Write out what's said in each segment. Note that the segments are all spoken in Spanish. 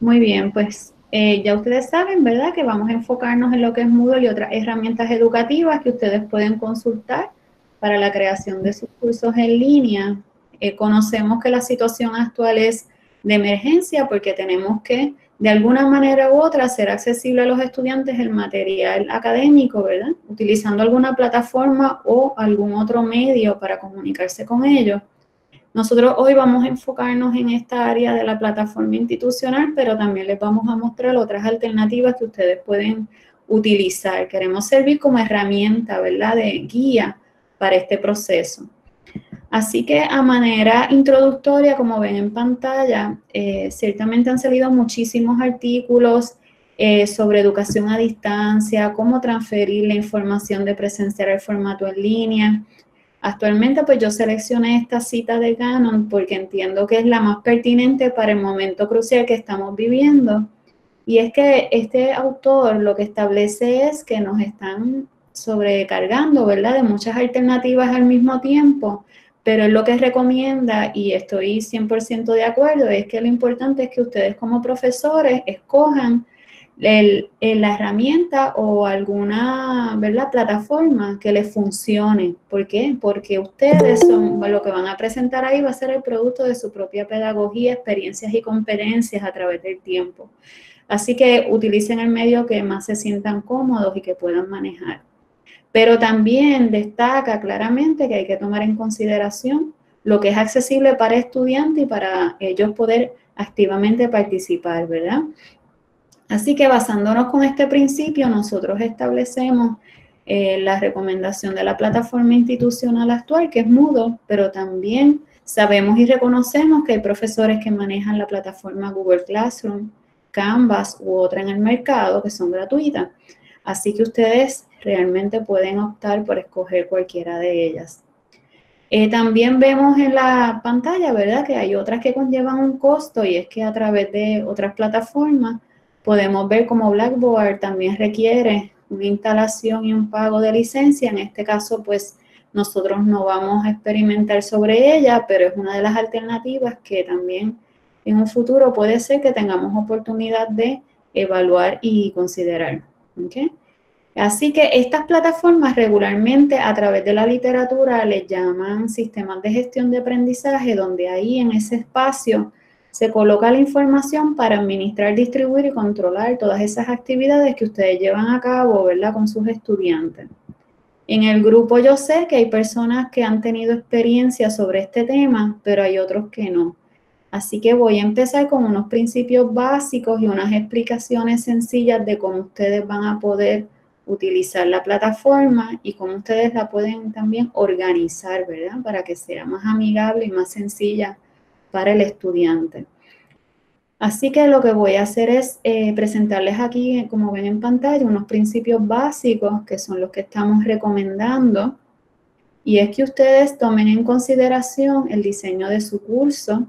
Muy bien, pues eh, ya ustedes saben, ¿verdad? Que vamos a enfocarnos en lo que es Moodle y otras herramientas educativas que ustedes pueden consultar para la creación de sus cursos en línea. Eh, conocemos que la situación actual es de emergencia porque tenemos que, de alguna manera u otra, hacer accesible a los estudiantes el material académico, ¿verdad? Utilizando alguna plataforma o algún otro medio para comunicarse con ellos. Nosotros hoy vamos a enfocarnos en esta área de la plataforma institucional, pero también les vamos a mostrar otras alternativas que ustedes pueden utilizar. Queremos servir como herramienta, ¿verdad?, de guía para este proceso. Así que a manera introductoria, como ven en pantalla, eh, ciertamente han salido muchísimos artículos eh, sobre educación a distancia, cómo transferir la información de presenciar al formato en línea, Actualmente pues yo seleccioné esta cita de Gannon porque entiendo que es la más pertinente para el momento crucial que estamos viviendo. Y es que este autor lo que establece es que nos están sobrecargando, ¿verdad? De muchas alternativas al mismo tiempo, pero él lo que recomienda, y estoy 100% de acuerdo, es que lo importante es que ustedes como profesores escojan el, la herramienta o alguna ¿verdad? plataforma que les funcione. ¿Por qué? Porque ustedes son, lo que van a presentar ahí va a ser el producto de su propia pedagogía, experiencias y competencias a través del tiempo. Así que utilicen el medio que más se sientan cómodos y que puedan manejar. Pero también destaca claramente que hay que tomar en consideración lo que es accesible para estudiantes y para ellos poder activamente participar, ¿verdad? Así que basándonos con este principio, nosotros establecemos eh, la recomendación de la plataforma institucional actual, que es Mudo, pero también sabemos y reconocemos que hay profesores que manejan la plataforma Google Classroom, Canvas u otra en el mercado que son gratuitas. Así que ustedes realmente pueden optar por escoger cualquiera de ellas. Eh, también vemos en la pantalla, ¿verdad?, que hay otras que conllevan un costo y es que a través de otras plataformas podemos ver como Blackboard también requiere una instalación y un pago de licencia. En este caso, pues nosotros no vamos a experimentar sobre ella, pero es una de las alternativas que también en un futuro puede ser que tengamos oportunidad de evaluar y considerar. Así que estas plataformas regularmente a través de la literatura les llaman sistemas de gestión de aprendizaje, donde ahí en ese espacio se coloca la información para administrar, distribuir y controlar todas esas actividades que ustedes llevan a cabo, ¿verdad? Con sus estudiantes. En el grupo yo sé que hay personas que han tenido experiencia sobre este tema, pero hay otros que no. Así que voy a empezar con unos principios básicos y unas explicaciones sencillas de cómo ustedes van a poder utilizar la plataforma y cómo ustedes la pueden también organizar, ¿verdad? Para que sea más amigable y más sencilla para el estudiante. Así que lo que voy a hacer es eh, presentarles aquí, como ven en pantalla, unos principios básicos que son los que estamos recomendando. Y es que ustedes tomen en consideración el diseño de su curso,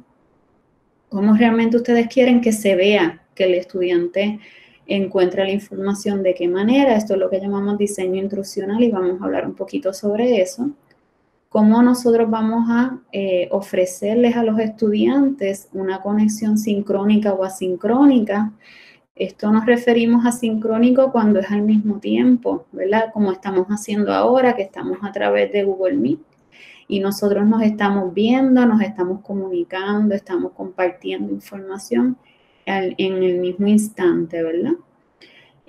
cómo realmente ustedes quieren que se vea, que el estudiante encuentre la información de qué manera. Esto es lo que llamamos diseño instruccional y vamos a hablar un poquito sobre eso cómo nosotros vamos a eh, ofrecerles a los estudiantes una conexión sincrónica o asincrónica. Esto nos referimos a sincrónico cuando es al mismo tiempo, ¿verdad? Como estamos haciendo ahora, que estamos a través de Google Meet y nosotros nos estamos viendo, nos estamos comunicando, estamos compartiendo información en el mismo instante, ¿verdad?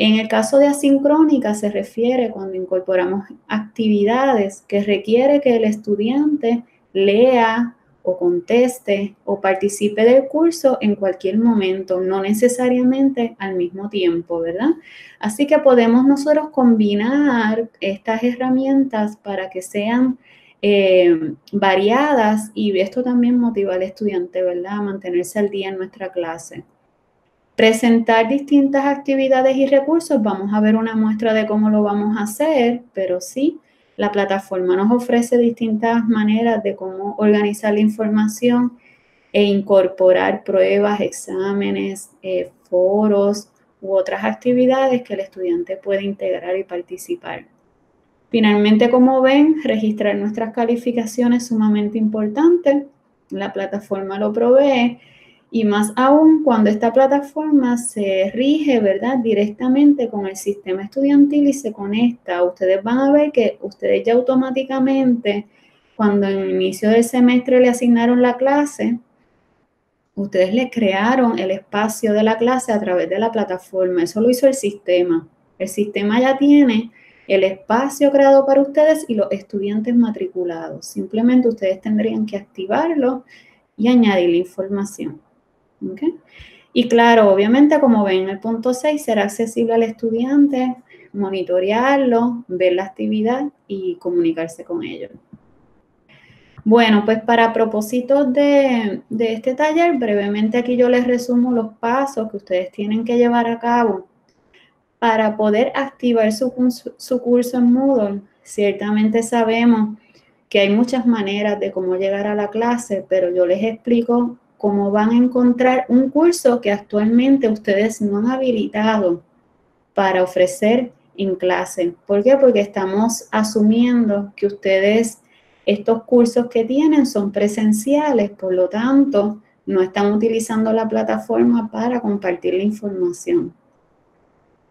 En el caso de asincrónica se refiere cuando incorporamos actividades que requiere que el estudiante lea o conteste o participe del curso en cualquier momento, no necesariamente al mismo tiempo, ¿verdad? Así que podemos nosotros combinar estas herramientas para que sean eh, variadas y esto también motiva al estudiante, ¿verdad? A mantenerse al día en nuestra clase presentar distintas actividades y recursos. Vamos a ver una muestra de cómo lo vamos a hacer, pero sí, la plataforma nos ofrece distintas maneras de cómo organizar la información e incorporar pruebas, exámenes, eh, foros u otras actividades que el estudiante puede integrar y participar. Finalmente, como ven, registrar nuestras calificaciones es sumamente importante. La plataforma lo provee Y más aún cuando esta plataforma se rige, ¿verdad? Directamente con el sistema estudiantil y se conecta. Ustedes van a ver que ustedes ya automáticamente, cuando en el inicio del semestre le asignaron la clase, ustedes le crearon el espacio de la clase a través de la plataforma. Eso lo hizo el sistema. El sistema ya tiene el espacio creado para ustedes y los estudiantes matriculados. Simplemente ustedes tendrían que activarlo y añadir la información. Y claro, obviamente, como ven en el punto 6, será accesible al estudiante, monitorearlo, ver la actividad y comunicarse con ellos. Bueno, pues para propósitos de, de, este taller, brevemente aquí yo les resumo los pasos que ustedes tienen que llevar a cabo para poder activar su, su curso en Moodle. Ciertamente sabemos que hay muchas maneras de cómo llegar a la clase, pero yo les explico cómo van a encontrar un curso que actualmente ustedes no han habilitado para ofrecer en clase. ¿Por qué? Porque estamos asumiendo que ustedes estos cursos que tienen son presenciales, por lo tanto, no están utilizando la plataforma para compartir la información.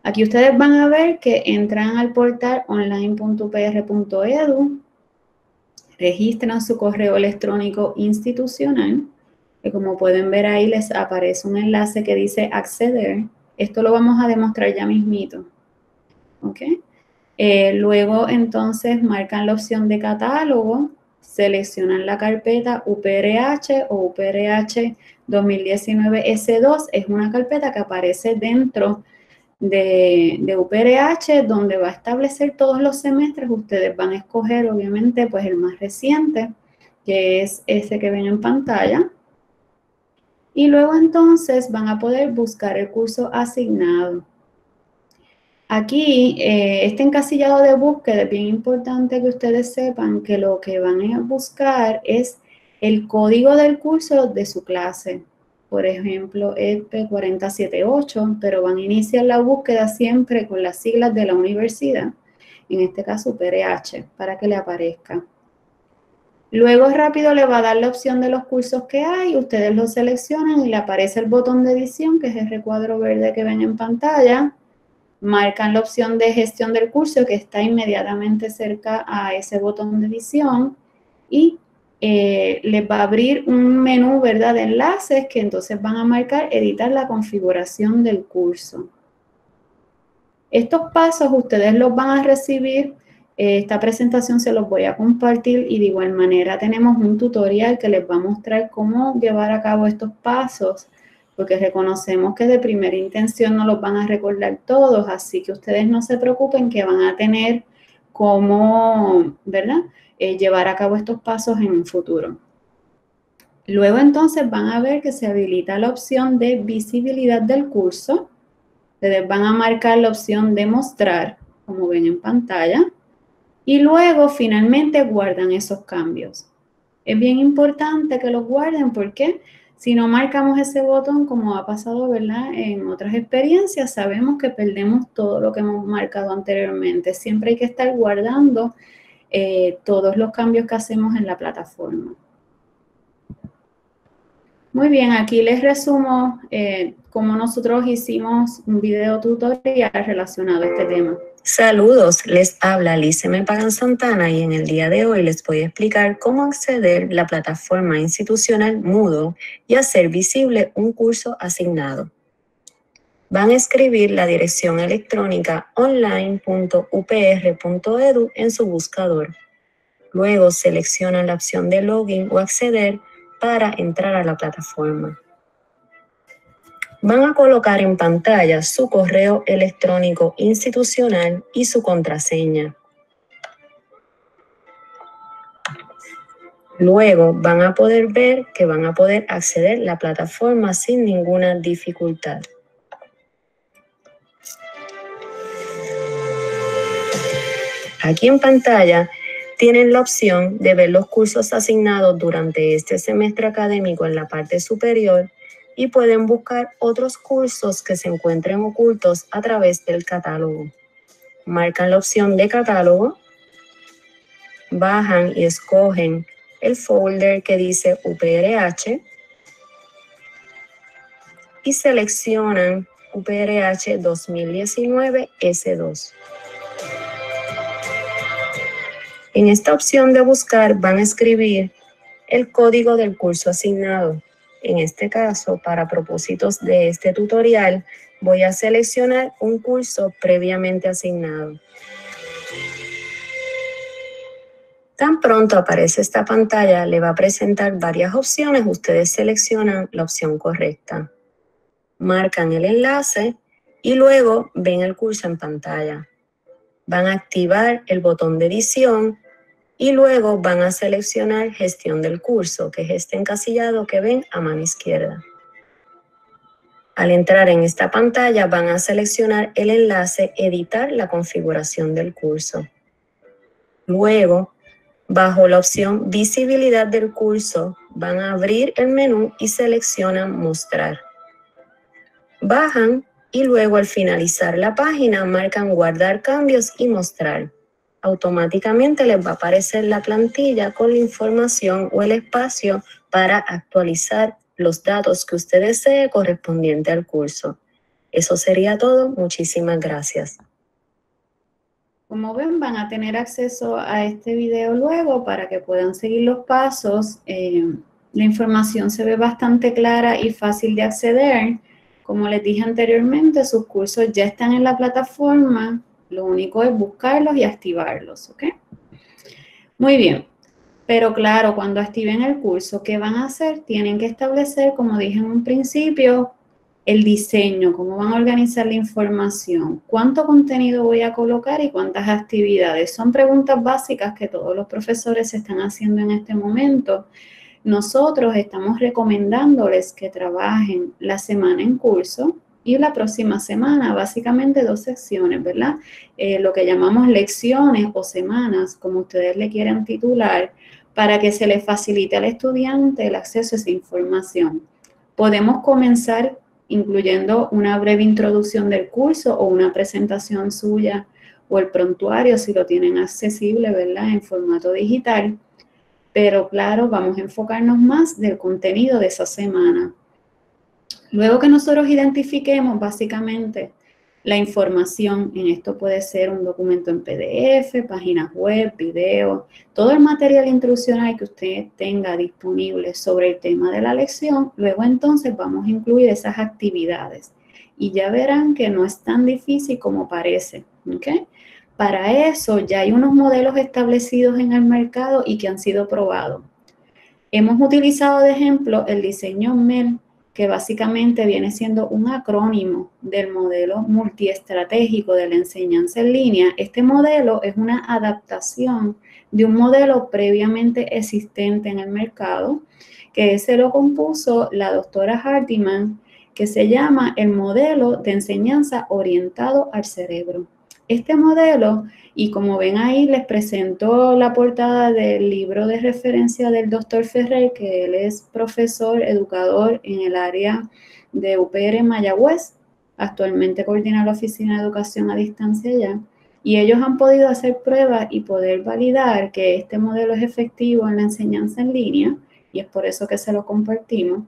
Aquí ustedes van a ver que entran al portal online.upr.edu, registran su correo electrónico institucional, que como pueden ver ahí les aparece un enlace que dice acceder. Esto lo vamos a demostrar ya mismito. ¿Ok? Eh, luego entonces marcan la opción de catálogo, seleccionan la carpeta UPRH o UPRH 2019 S2. Es una carpeta que aparece dentro de, de, UPRH donde va a establecer todos los semestres. Ustedes van a escoger obviamente pues el más reciente, que es ese que ven en pantalla. Y luego entonces van a poder buscar el curso asignado. Aquí, eh, este encasillado de búsqueda es bien importante que ustedes sepan que lo que van a buscar es el código del curso de su clase. Por ejemplo, EPE 478, pero van a iniciar la búsqueda siempre con las siglas de la universidad, en este caso PRH, para que le aparezca. Luego rápido le va a dar la opción de los cursos que hay, ustedes lo seleccionan y le aparece el botón de edición, que es el recuadro verde que ven en pantalla marcan la opción de gestión del curso que está inmediatamente cerca a ese botón de edición y eh, les va a abrir un menú ¿verdad? de enlaces que entonces van a marcar editar la configuración del curso. Estos pasos ustedes los van a recibir, esta presentación se los voy a compartir y de igual manera tenemos un tutorial que les va a mostrar cómo llevar a cabo estos pasos porque reconocemos que de primera intención no los van a recordar todos, así que ustedes no se preocupen que van a tener cómo, ¿verdad? Eh, llevar a cabo estos pasos en un futuro. Luego entonces van a ver que se habilita la opción de visibilidad del curso. Ustedes van a marcar la opción de mostrar, como ven en pantalla. Y luego finalmente guardan esos cambios. Es bien importante que los guarden porque si no marcamos ese botón, como ha pasado ¿verdad? en otras experiencias, sabemos que perdemos todo lo que hemos marcado anteriormente. Siempre hay que estar guardando eh, todos los cambios que hacemos en la plataforma. Muy bien, aquí les resumo eh, cómo nosotros hicimos un video tutorial relacionado a este tema. Saludos, les habla Alice Me Pagan Santana y en el día de hoy les voy a explicar cómo acceder la plataforma institucional Moodle y hacer visible un curso asignado. Van a escribir la dirección electrónica online.upr.edu en su buscador. Luego seleccionan la opción de login o acceder para entrar a la plataforma van a colocar en pantalla su correo electrónico institucional y su contraseña. Luego van a poder ver que van a poder acceder a la plataforma sin ninguna dificultad. Aquí en pantalla tienen la opción de ver los cursos asignados durante este semestre académico en la parte superior y pueden buscar otros cursos que se encuentren ocultos a través del catálogo. Marcan la opción de catálogo, bajan y escogen el folder que dice UPRH y seleccionan UPRH 2019 S2. En esta opción de buscar van a escribir el código del curso asignado. En este caso, para propósitos de este tutorial, voy a seleccionar un curso previamente asignado. Tan pronto aparece esta pantalla, le va a presentar varias opciones. Ustedes seleccionan la opción correcta. Marcan el enlace y luego ven el curso en pantalla. Van a activar el botón de edición y luego van a seleccionar gestión del curso, que es este encasillado que ven a mano izquierda. Al entrar en esta pantalla van a seleccionar el enlace editar la configuración del curso. Luego, bajo la opción visibilidad del curso, van a abrir el menú y seleccionan mostrar. Bajan y luego al finalizar la página marcan guardar cambios y mostrar automáticamente les va a aparecer la plantilla con la información o el espacio para actualizar los datos que usted desee correspondiente al curso. Eso sería todo. Muchísimas gracias. Como ven, van a tener acceso a este video luego para que puedan seguir los pasos. Eh, la información se ve bastante clara y fácil de acceder. Como les dije anteriormente, sus cursos ya están en la plataforma lo único es buscarlos y activarlos, ¿ok? Muy bien. Pero claro, cuando activen el curso, ¿qué van a hacer? Tienen que establecer, como dije en un principio, el diseño, cómo van a organizar la información, cuánto contenido voy a colocar y cuántas actividades. Son preguntas básicas que todos los profesores están haciendo en este momento. Nosotros estamos recomendándoles que trabajen la semana en curso, y la próxima semana, básicamente dos secciones, ¿verdad? Eh, lo que llamamos lecciones o semanas, como ustedes le quieran titular, para que se le facilite al estudiante el acceso a esa información. Podemos comenzar incluyendo una breve introducción del curso o una presentación suya o el prontuario si lo tienen accesible, ¿verdad? En formato digital. Pero claro, vamos a enfocarnos más del contenido de esa semana. Luego que nosotros identifiquemos básicamente la información, en esto puede ser un documento en PDF, páginas web, videos, todo el material instruccional que usted tenga disponible sobre el tema de la lección, luego entonces vamos a incluir esas actividades. Y ya verán que no es tan difícil como parece. Para eso ya hay unos modelos establecidos en el mercado y que han sido probados. Hemos utilizado de ejemplo el diseño MEL que básicamente viene siendo un acrónimo del modelo multiestratégico de la enseñanza en línea. Este modelo es una adaptación de un modelo previamente existente en el mercado, que se lo compuso la doctora Hardiman, que se llama el modelo de enseñanza orientado al cerebro. Este modelo, y como ven ahí, les presento la portada del libro de referencia del doctor Ferrer, que él es profesor, educador en el área de UPR Mayagüez. Actualmente coordina la Oficina de Educación a Distancia ya. Y ellos han podido hacer pruebas y poder validar que este modelo es efectivo en la enseñanza en línea, y es por eso que se lo compartimos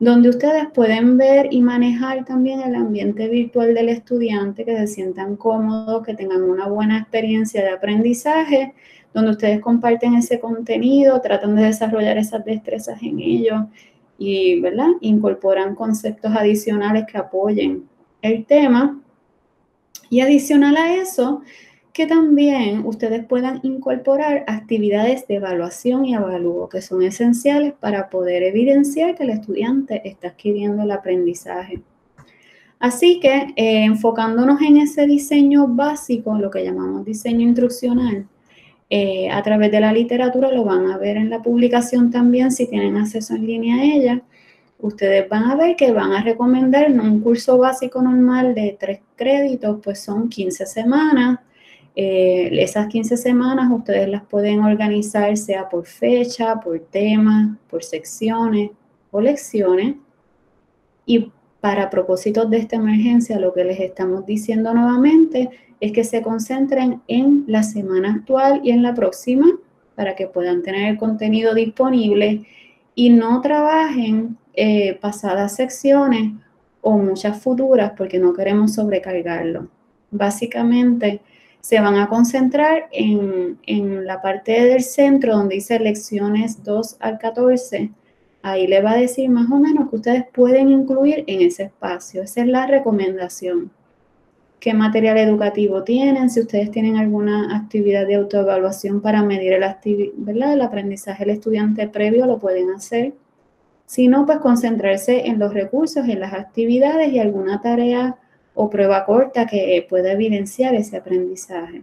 donde ustedes pueden ver y manejar también el ambiente virtual del estudiante, que se sientan cómodos, que tengan una buena experiencia de aprendizaje, donde ustedes comparten ese contenido, tratan de desarrollar esas destrezas en ellos y, ¿verdad? Incorporan conceptos adicionales que apoyen el tema. Y adicional a eso, que también ustedes puedan incorporar actividades de evaluación y avalúo que son esenciales para poder evidenciar que el estudiante está adquiriendo el aprendizaje. Así que eh, enfocándonos en ese diseño básico, lo que llamamos diseño instruccional, eh, a través de la literatura lo van a ver en la publicación también si tienen acceso en línea a ella. Ustedes van a ver que van a recomendar un curso básico normal de tres créditos, pues son 15 semanas, eh, esas 15 semanas ustedes las pueden organizar sea por fecha, por tema, por secciones o lecciones. Y para propósitos de esta emergencia, lo que les estamos diciendo nuevamente es que se concentren en la semana actual y en la próxima para que puedan tener el contenido disponible y no trabajen eh, pasadas secciones o muchas futuras porque no queremos sobrecargarlo. Básicamente se van a concentrar en, en la parte del centro donde dice lecciones 2 al 14. Ahí le va a decir más o menos que ustedes pueden incluir en ese espacio. Esa es la recomendación qué material educativo tienen, si ustedes tienen alguna actividad de autoevaluación para medir el, el aprendizaje del estudiante previo, lo pueden hacer. Si no, pues concentrarse en los recursos, en las actividades y alguna tarea o prueba corta que pueda evidenciar ese aprendizaje.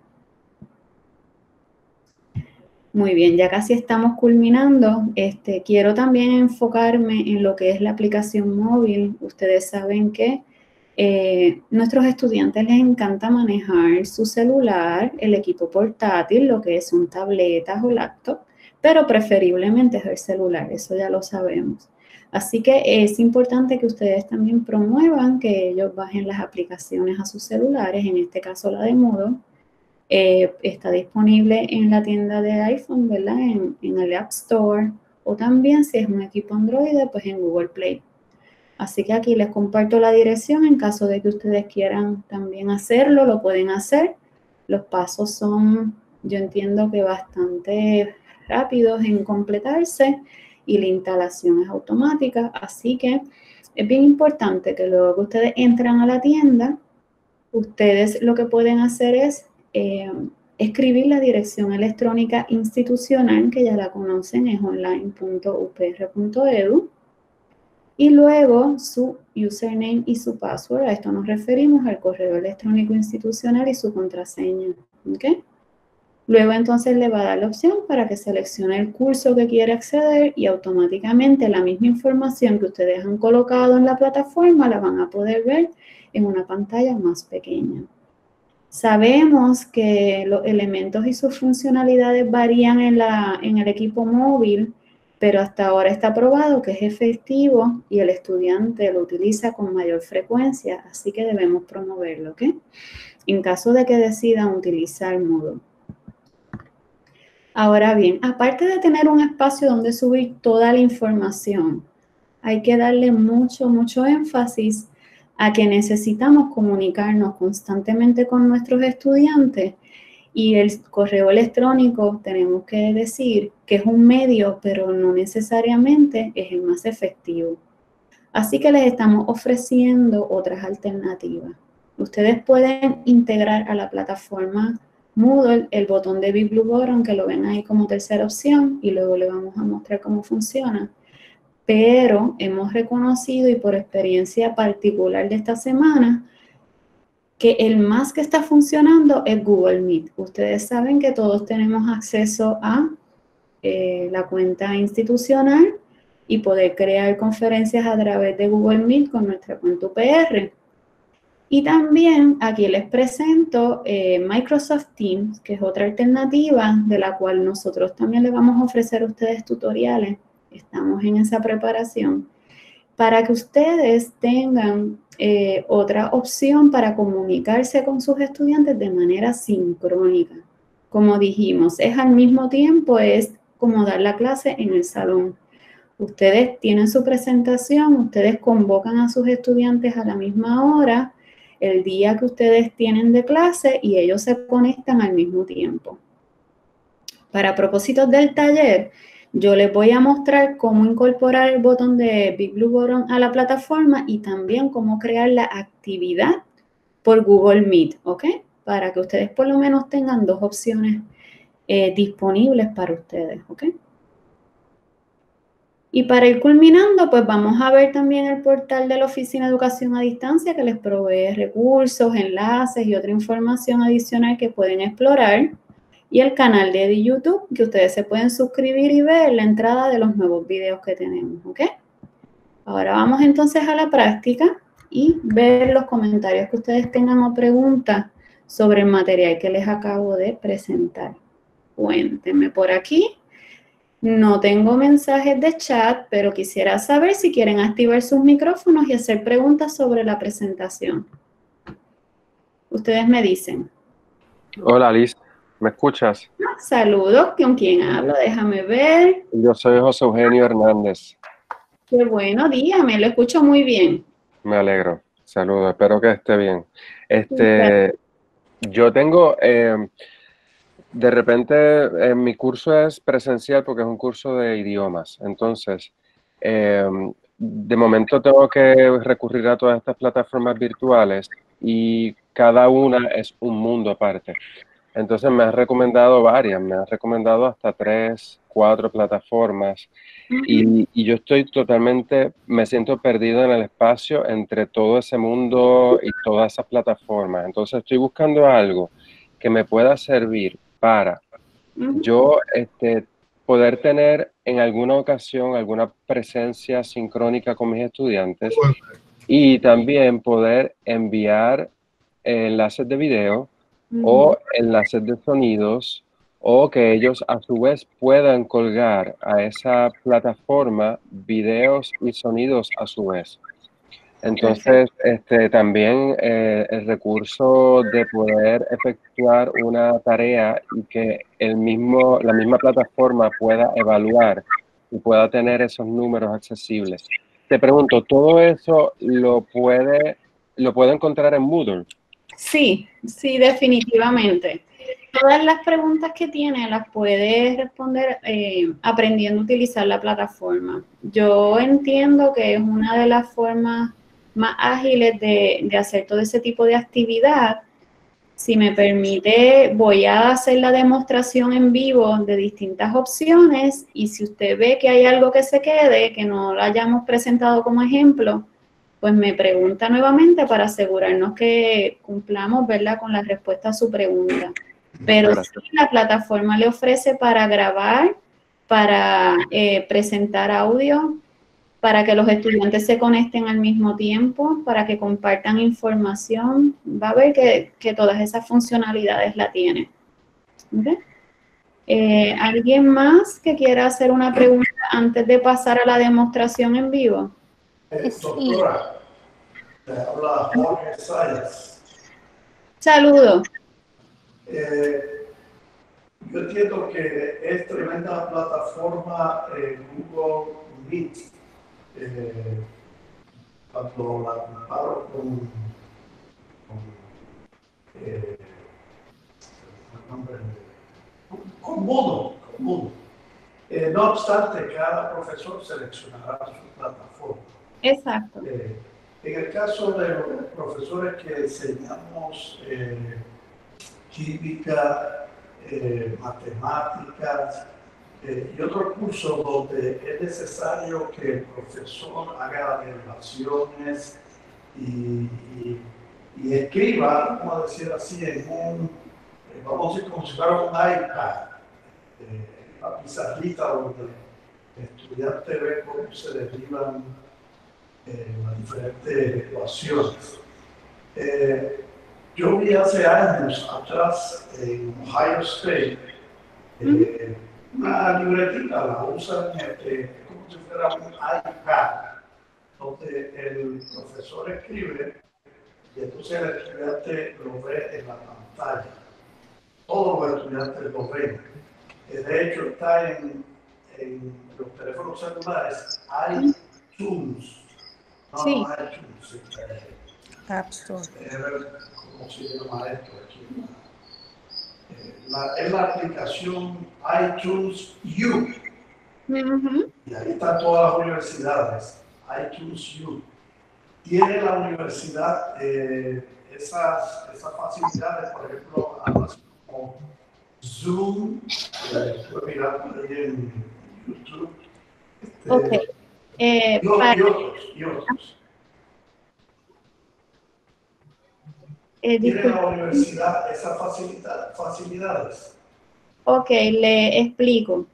Muy bien, ya casi estamos culminando. Este, quiero también enfocarme en lo que es la aplicación móvil. Ustedes saben que eh, nuestros estudiantes les encanta manejar su celular, el equipo portátil, lo que es un tableta o laptop, pero preferiblemente es el celular, eso ya lo sabemos. Así que es importante que ustedes también promuevan que ellos bajen las aplicaciones a sus celulares, en este caso la de Moodle. Eh, está disponible en la tienda de iPhone, ¿verdad? En, en el App Store o también si es un equipo Android, pues en Google Play. Así que aquí les comparto la dirección en caso de que ustedes quieran también hacerlo, lo pueden hacer. Los pasos son, yo entiendo que bastante rápidos en completarse y la instalación es automática. Así que es bien importante que luego que ustedes entran a la tienda, ustedes lo que pueden hacer es eh, escribir la dirección electrónica institucional, que ya la conocen, es online.upr.edu y luego su username y su password. A esto nos referimos al correo electrónico institucional y su contraseña. ¿okay? Luego entonces le va a dar la opción para que seleccione el curso que quiere acceder y automáticamente la misma información que ustedes han colocado en la plataforma la van a poder ver en una pantalla más pequeña. Sabemos que los elementos y sus funcionalidades varían en, la, en el equipo móvil, pero hasta ahora está probado que es efectivo y el estudiante lo utiliza con mayor frecuencia, así que debemos promoverlo, ¿ok? En caso de que decidan utilizar Moodle. Ahora bien, aparte de tener un espacio donde subir toda la información, hay que darle mucho, mucho énfasis a que necesitamos comunicarnos constantemente con nuestros estudiantes y el correo electrónico, tenemos que decir que es un medio, pero no necesariamente es el más efectivo. Así que les estamos ofreciendo otras alternativas. Ustedes pueden integrar a la plataforma Moodle el botón de Big Blue que lo ven ahí como tercera opción, y luego le vamos a mostrar cómo funciona. Pero hemos reconocido y por experiencia particular de esta semana, que el más que está funcionando es Google Meet. Ustedes saben que todos tenemos acceso a eh, la cuenta institucional y poder crear conferencias a través de Google Meet con nuestra cuenta UPR. Y también aquí les presento eh, Microsoft Teams, que es otra alternativa de la cual nosotros también les vamos a ofrecer a ustedes tutoriales. Estamos en esa preparación para que ustedes tengan eh, otra opción para comunicarse con sus estudiantes de manera sincrónica. Como dijimos, es al mismo tiempo, es como dar la clase en el salón. Ustedes tienen su presentación, ustedes convocan a sus estudiantes a la misma hora, el día que ustedes tienen de clase y ellos se conectan al mismo tiempo. Para propósitos del taller, yo les voy a mostrar cómo incorporar el botón de Big Blue Button a la plataforma y también cómo crear la actividad por Google Meet, ¿ok? Para que ustedes por lo menos tengan dos opciones eh, disponibles para ustedes, ¿ok? Y para ir culminando, pues vamos a ver también el portal de la Oficina de Educación a Distancia que les provee recursos, enlaces y otra información adicional que pueden explorar y el canal de YouTube que ustedes se pueden suscribir y ver la entrada de los nuevos videos que tenemos, ¿ok? Ahora vamos entonces a la práctica y ver los comentarios que ustedes tengan o preguntas sobre el material que les acabo de presentar. Cuéntenme por aquí. No tengo mensajes de chat, pero quisiera saber si quieren activar sus micrófonos y hacer preguntas sobre la presentación. Ustedes me dicen. Hola, Liz. ¿Me escuchas? Saludos, ¿con quién hablo? Déjame ver. Yo soy José Eugenio Hernández. Qué bueno, dígame, lo escucho muy bien. Me alegro. Saludos, espero que esté bien. Este, yo tengo, eh, de repente, mi curso es presencial porque es un curso de idiomas. Entonces, eh, de momento tengo que recurrir a todas estas plataformas virtuales y cada una es un mundo aparte. Entonces me has recomendado varias, me has recomendado hasta tres, cuatro plataformas y, y, yo estoy totalmente, me siento perdido en el espacio entre todo ese mundo y todas esas plataformas. Entonces estoy buscando algo que me pueda servir para yo este, poder tener en alguna ocasión alguna presencia sincrónica con mis estudiantes y también poder enviar enlaces de video o enlaces de sonidos o que ellos a su vez puedan colgar a esa plataforma videos y sonidos a su vez. Entonces, este, también eh, el recurso de poder efectuar una tarea y que el mismo, la misma plataforma pueda evaluar y pueda tener esos números accesibles. Te pregunto, ¿todo eso lo puede, lo puede encontrar en Moodle? Sí, sí, definitivamente. Todas las preguntas que tiene las puede responder eh, aprendiendo a utilizar la plataforma. Yo entiendo que es una de las formas más ágiles de, hacer todo ese tipo de actividad. Si me permite, voy a hacer la demostración en vivo de distintas opciones y si usted ve que hay algo que se quede, que no lo hayamos presentado como ejemplo, pues me pregunta nuevamente para asegurarnos que cumplamos, ¿verdad?, con la respuesta a su pregunta. Pero la plataforma le ofrece para grabar, para eh, presentar audio, para que los estudiantes se conecten al mismo tiempo, para que compartan información. Va a ver que, todas esas funcionalidades la tiene. Eh, ¿Alguien más que quiera hacer una pregunta antes de pasar a la demostración en vivo? Eh, doctora, habla Jorge Saludos. Eh, yo entiendo que es tremenda plataforma Google Meet eh, cuando la comparo con, con, eh, con con eh, no obstante, cada profesor seleccionará su plataforma. Exacto. Eh, en el caso de los profesores que enseñamos eh, química, matemáticas, eh, y otro curso donde es necesario que el profesor haga relaciones y, escriba, vamos a decir así, en un, eh, vamos a decir como si fuera un iPad, eh, pizarrita donde el estudiante ve cómo se derivan las diferentes ecuaciones. yo vi hace años atrás en Ohio State, una libretita la usan este, como si fuera un iPad, donde el profesor escribe y entonces el estudiante lo ve en la pantalla. Todos los estudiantes lo ven. Eh, de hecho, está en, en los teléfonos celulares, iTunes. No, sí. no iTunes. Este, App Store. ¿Cómo se llama esto? Aquí? La, es la aplicación iTunes U. Y ahí están todas las universidades, iTunes U. Tiene la universidad eh, esas, esas, facilidades, por ejemplo, como Zoom, eh, estuve mirando ahí en YouTube. Este, okay. eh, y, para... y otros, y otros. Eh, ¿Tiene la universidad esas facilidades? Ok, le explico.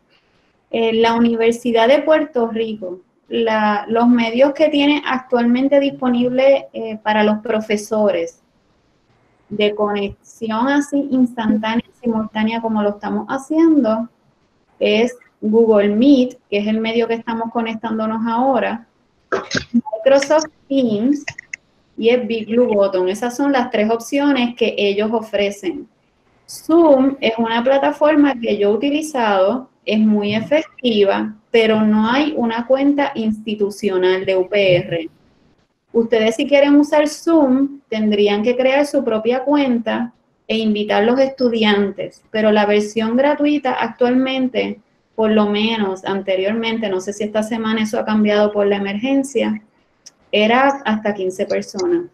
Eh, la Universidad de Puerto Rico, la, los medios que tiene actualmente disponibles eh, para los profesores de conexión así instantánea, simultánea como lo estamos haciendo, es Google Meet, que es el medio que estamos conectándonos ahora, Microsoft Teams, y es Big Blue Button. Esas son las tres opciones que ellos ofrecen. Zoom es una plataforma que yo he utilizado, es muy efectiva, pero no hay una cuenta institucional de UPR. Ustedes si quieren usar Zoom, tendrían que crear su propia cuenta e invitar los estudiantes, pero la versión gratuita actualmente, por lo menos anteriormente, no sé si esta semana eso ha cambiado por la emergencia, era hasta 15 personas.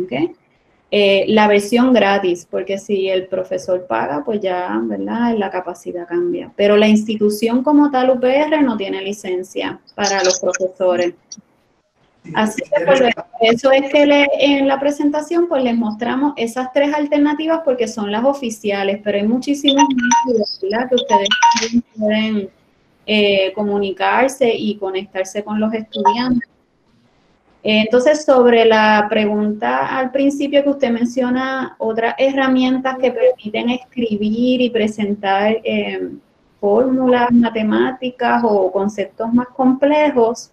¿Okay? Eh, la versión gratis, porque si el profesor paga, pues ya, ¿verdad? La capacidad cambia. Pero la institución como tal, UPR, no tiene licencia para los profesores. Así que por eso es que en la presentación pues les mostramos esas tres alternativas porque son las oficiales, pero hay muchísimas más que ustedes pueden eh, comunicarse y conectarse con los estudiantes. Entonces, sobre la pregunta al principio que usted menciona, otras herramientas que permiten escribir y presentar eh, fórmulas matemáticas o conceptos más complejos,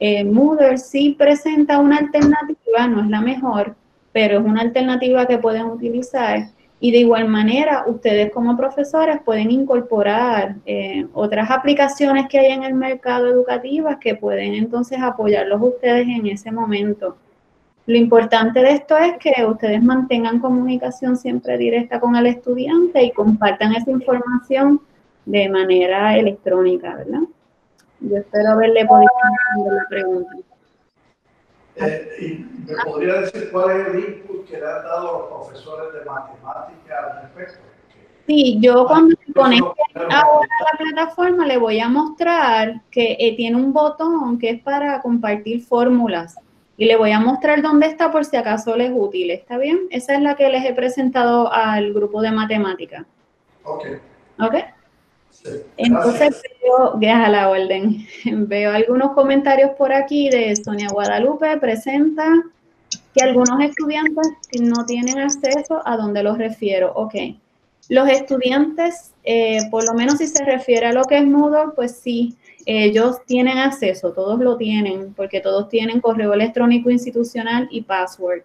eh, Moodle sí presenta una alternativa, no es la mejor, pero es una alternativa que pueden utilizar. Y de igual manera, ustedes como profesores pueden incorporar eh, otras aplicaciones que hay en el mercado educativo que pueden entonces apoyarlos ustedes en ese momento. Lo importante de esto es que ustedes mantengan comunicación siempre directa con el estudiante y compartan esa información de manera electrónica, ¿verdad? Yo espero haberle podido responder la pregunta. Eh, ¿Y me podría decir cuál es el input que le han dado los profesores de matemática al respecto? Sí, yo cuando me conecte ahora a la plataforma le voy a mostrar que eh, tiene un botón que es para compartir fórmulas y le voy a mostrar dónde está por si acaso les es útil, ¿está bien? Esa es la que les he presentado al grupo de matemática. Ok. ¿Ok? Entonces veo, a la orden, veo algunos comentarios por aquí de Sonia Guadalupe, presenta que algunos estudiantes no tienen acceso a donde los refiero. Ok, los estudiantes, eh, por lo menos si se refiere a lo que es Moodle, pues sí, ellos tienen acceso, todos lo tienen, porque todos tienen correo electrónico institucional y password.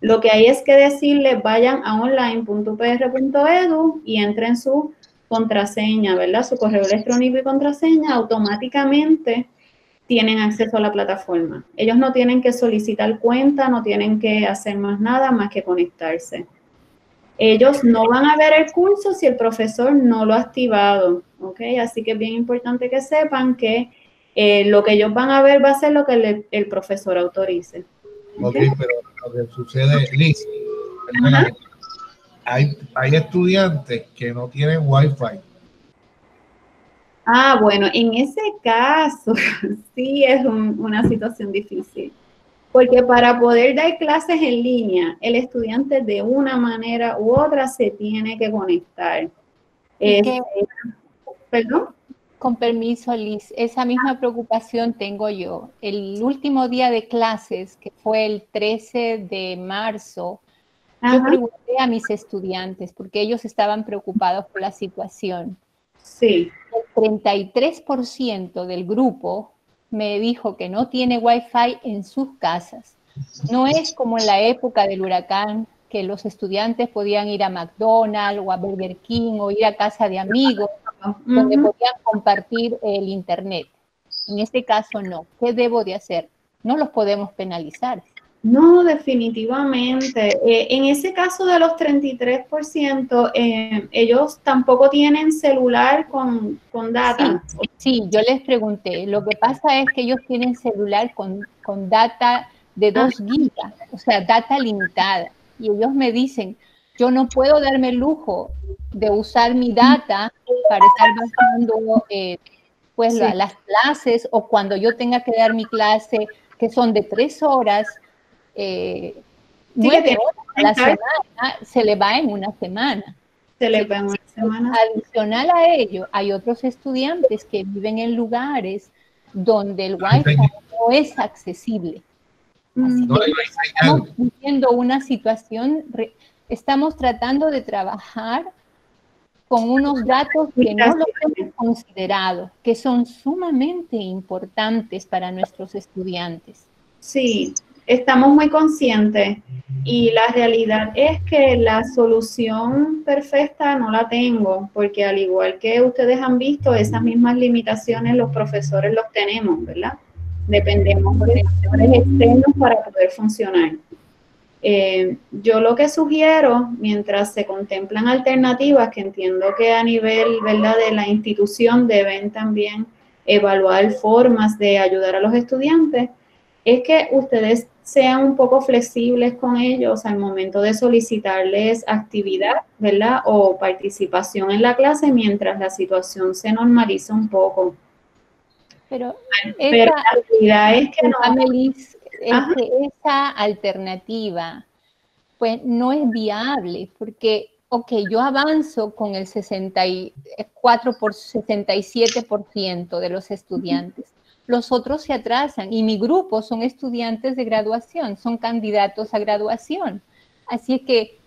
Lo que hay es que decirles vayan a online.upr.edu y entren su contraseña, ¿verdad? Su correo electrónico y contraseña, automáticamente tienen acceso a la plataforma. Ellos no tienen que solicitar cuenta, no tienen que hacer más nada más que conectarse. Ellos no van a ver el curso si el profesor no lo ha activado, ¿ok? Así que es bien importante que sepan que eh, lo que ellos van a ver va a ser lo que el profesor autorice. Ok, pero lo que sucede, Liz, hay, hay estudiantes que no tienen wifi. Ah, bueno, en ese caso sí es una situación difícil, porque para poder dar clases en línea, el estudiante de una manera u otra se tiene que conectar. ¿Perdón? Con permiso, Liz, esa misma preocupación tengo yo. El último día de clases, que fue el 13 de marzo, yo pregunté a mis estudiantes porque ellos estaban preocupados por la situación. Sí. El 33% del grupo me dijo que no tiene wifi en sus casas. No es como en la época del huracán, que los estudiantes podían ir a McDonald's o a Burger King o ir a casa de amigos, donde podían compartir el Internet. En este caso no. ¿Qué debo de hacer? No los podemos penalizar. No, definitivamente. Eh, en ese caso de los 33%, eh, ellos tampoco tienen celular con, data. Sí, yo les pregunté. Lo que pasa es que ellos tienen celular con, data de 2 ah. gigas, o sea, data limitada. Y ellos me dicen, yo no puedo darme el lujo de usar mi data para estar bajando eh, pues, las clases o cuando yo tenga que dar mi clase, que son de tres horas, eh, nueve horas a la semana, se le va en una semana. Se le va en una semana. Adicional a ello, hay otros estudiantes que viven en lugares donde el wifi no es accesible. Mm. estamos viviendo una situación, estamos tratando de trabajar con unos datos que no los hemos considerado, que son sumamente importantes para nuestros estudiantes. Sí, estamos muy conscientes y la realidad es que la solución perfecta no la tengo, porque al igual que ustedes han visto, esas mismas limitaciones los profesores los tenemos, ¿verdad? dependemos de factores externos para poder funcionar. Eh, yo lo que sugiero, mientras se contemplan alternativas, que entiendo que a nivel ¿verdad? de la institución deben también evaluar formas de ayudar a los estudiantes, es que ustedes sean un poco flexibles con ellos al momento de solicitarles actividad, ¿verdad? O participación en la clase mientras la situación se normaliza un poco. Pero, la realidad es que no. esa alternativa, pues no es viable, porque, ok, yo avanzo con el 64 por 67% de los estudiantes los otros se atrasan y mi grupo son estudiantes de graduación, son candidatos a graduación. Así que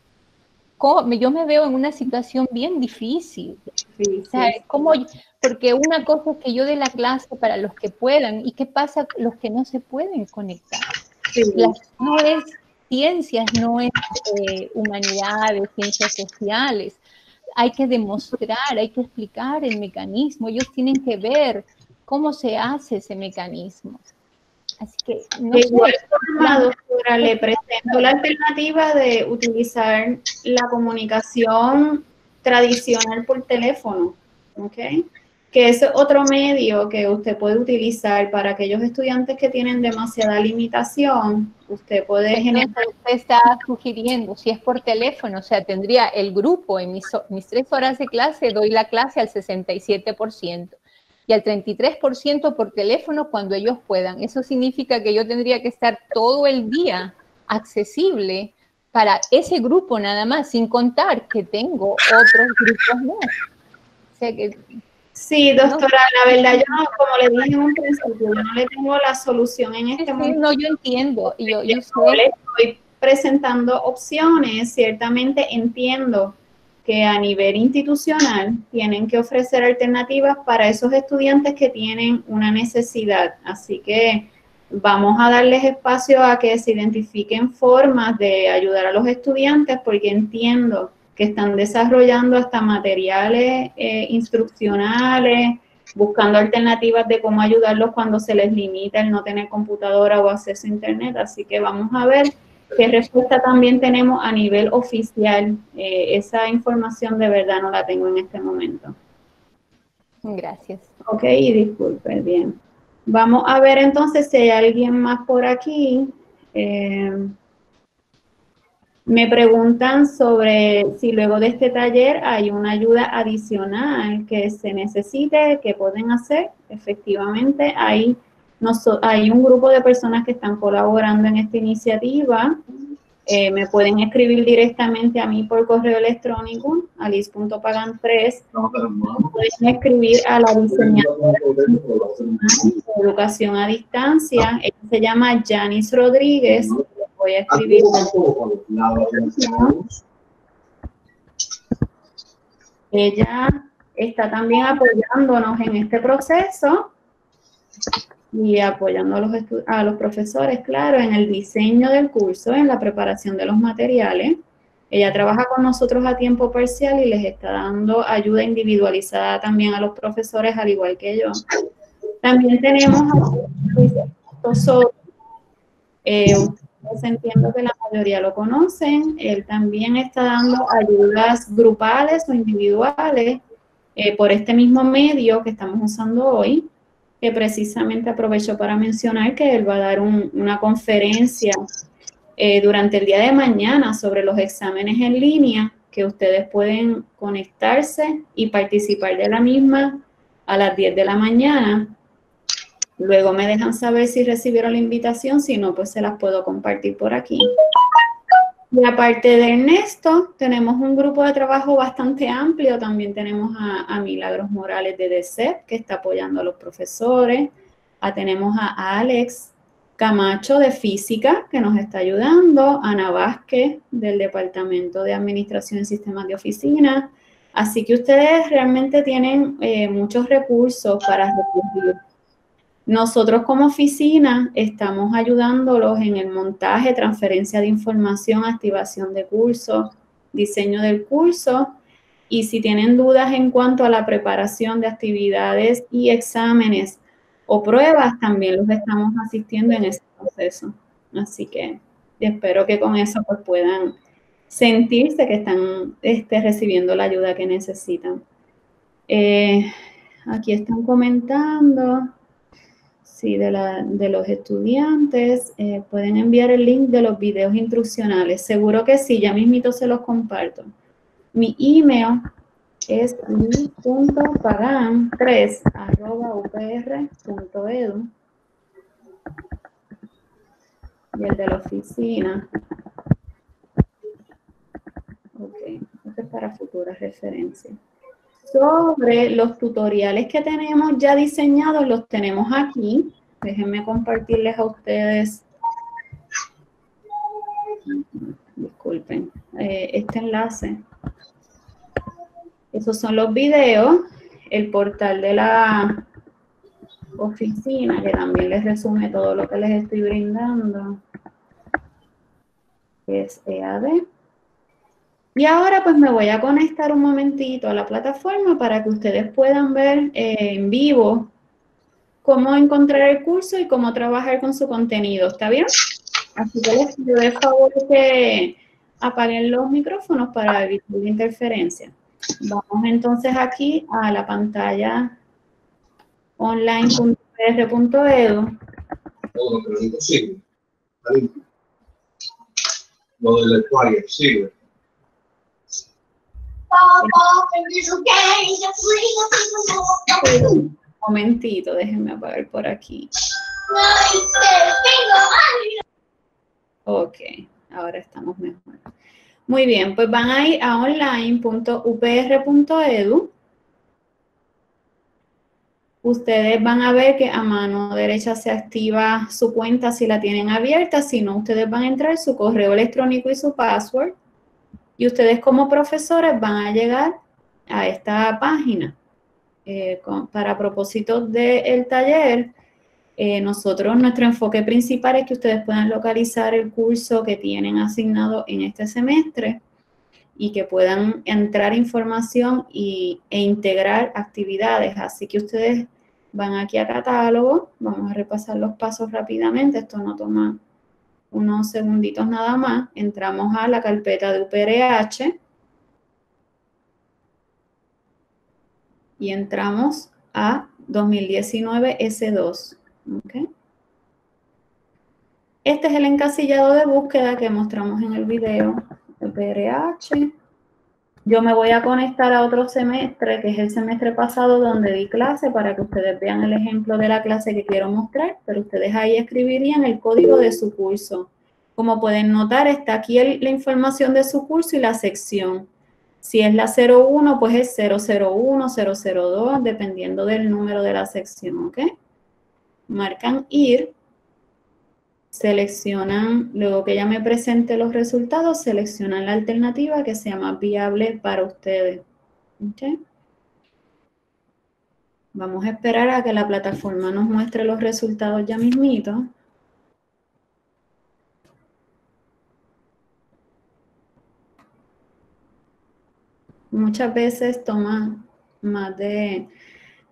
yo me veo en una situación bien difícil. porque una cosa es que yo dé la clase para los que puedan y qué pasa los que no se pueden conectar. no es ciencias, no es eh, humanidades, ciencias sociales. Hay que demostrar, hay que explicar el mecanismo, ellos tienen que ver cómo se hace ese mecanismo. Así que no de igual forma, doctora, le presento la alternativa de utilizar la comunicación tradicional por teléfono, ¿ok? Que es otro medio que usted puede utilizar para aquellos estudiantes que tienen demasiada limitación. Usted puede generar... Usted está sugiriendo, si es por teléfono, o sea, tendría el grupo en mis, mis tres horas de clase, doy la clase al 67% y al 33% por teléfono cuando ellos puedan. Eso significa que yo tendría que estar todo el día accesible para ese grupo nada más, sin contar que tengo otros grupos más. sí, doctora, la verdad yo como le dije en un principio, yo no le tengo la solución en este momento. No, yo entiendo. Yo, yo, yo le estoy presentando opciones, ciertamente entiendo que a nivel institucional tienen que ofrecer alternativas para esos estudiantes que tienen una necesidad. Así que vamos a darles espacio a que se identifiquen formas de ayudar a los estudiantes porque entiendo que están desarrollando hasta materiales eh, instruccionales, buscando alternativas de cómo ayudarlos cuando se les limita el no tener computadora o acceso a internet. Así que vamos a ver ¿Qué respuesta también tenemos a nivel oficial? Eh, esa información de verdad no la tengo en este momento. Gracias. Ok, disculpe, bien. Vamos a ver entonces si hay alguien más por aquí. Eh, me preguntan sobre si luego de este taller hay una ayuda adicional que se necesite, que pueden hacer. Efectivamente, hay hay un grupo de personas que están colaborando en esta iniciativa. Eh, me pueden escribir directamente a mí por correo electrónico, alice.pagan3. Pueden escribir a la diseñadora de educación a distancia. Ella se llama Janice Rodríguez. Voy a escribir. Ella está también apoyándonos en este proceso y apoyando a los, a los profesores, claro, en el diseño del curso, en la preparación de los materiales. Ella trabaja con nosotros a tiempo parcial y les está dando ayuda individualizada también a los profesores, al igual que yo. También tenemos a nosotros, eh, entiendo que la mayoría lo conocen, él también está dando ayudas grupales o individuales eh, por este mismo medio que estamos usando hoy que precisamente aprovecho para mencionar que él va a dar una conferencia eh, durante el día de mañana sobre los exámenes en línea, que ustedes pueden conectarse y participar de la misma a las 10 de la mañana. Luego me dejan saber si recibieron la invitación, si no, pues se las puedo compartir por aquí. Y aparte de Ernesto, tenemos un grupo de trabajo bastante amplio. También tenemos a, Milagros Morales de DECEP, que está apoyando a los profesores. A, tenemos a Alex Camacho de Física, que nos está ayudando. Ana Vázquez, del Departamento de Administración y Sistemas de Oficina. Así que ustedes realmente tienen eh, muchos recursos para recurrir nosotros como oficina estamos ayudándolos en el montaje, transferencia de información, activación de cursos, diseño del curso y si tienen dudas en cuanto a la preparación de actividades y exámenes o pruebas, también los estamos asistiendo en ese proceso. Así que espero que con eso pues, puedan sentirse que están este, recibiendo la ayuda que necesitan. Eh, aquí están comentando, sí, de, de los estudiantes, eh, pueden enviar el link de los videos instruccionales. Seguro que sí, ya mismito se los comparto. Mi email es mi.pagan3.upr.edu y el de la oficina. Ok, esto es para futuras referencias. Sobre los tutoriales que tenemos ya diseñados, los tenemos aquí. Déjenme compartirles a ustedes. Disculpen, eh, este enlace. Esos son los videos, el portal de la oficina, que también les resume todo lo que les estoy brindando. Es EAD. Y ahora pues me voy a conectar un momentito a la plataforma para que ustedes puedan ver eh, en vivo cómo encontrar el curso y cómo trabajar con su contenido. ¿Está bien? Así que les pido de favor que apaguen los micrófonos para evitar la interferencia. Vamos entonces aquí a la pantalla online.pr.edu. Lo del sigue. Un momentito, déjenme apagar por aquí. Ok, ahora estamos mejor. Muy bien, pues van a ir a online.upr.edu ustedes van a ver que a mano derecha se activa su cuenta si la tienen abierta, si no, ustedes van a entrar su correo electrónico y su password y ustedes como profesores van a llegar a esta página. Eh, para propósitos del taller, eh, nosotros, nuestro enfoque principal es que ustedes puedan localizar el curso que tienen asignado en este semestre y que puedan entrar información y, e integrar actividades. Así que ustedes van aquí a catálogo, vamos a repasar los pasos rápidamente, esto no toma unos segunditos nada más, entramos a la carpeta de UPRH y entramos a 2019 S2. Este es el encasillado de búsqueda que mostramos en el video. UPRH. Yo me voy a conectar a otro semestre, que es el semestre pasado donde di clase, para que ustedes vean el ejemplo de la clase que quiero mostrar, pero ustedes ahí escribirían el código de su curso. Como pueden notar, está aquí la información de su curso y la sección. Si es la 01, pues es 001, 002, dependiendo del número de la sección, ¿ok? Marcan IR seleccionan, luego que ya me presente los resultados, seleccionan la alternativa que sea más viable para ustedes. Vamos a esperar a que la plataforma nos muestre los resultados ya mismito. Muchas veces toma más de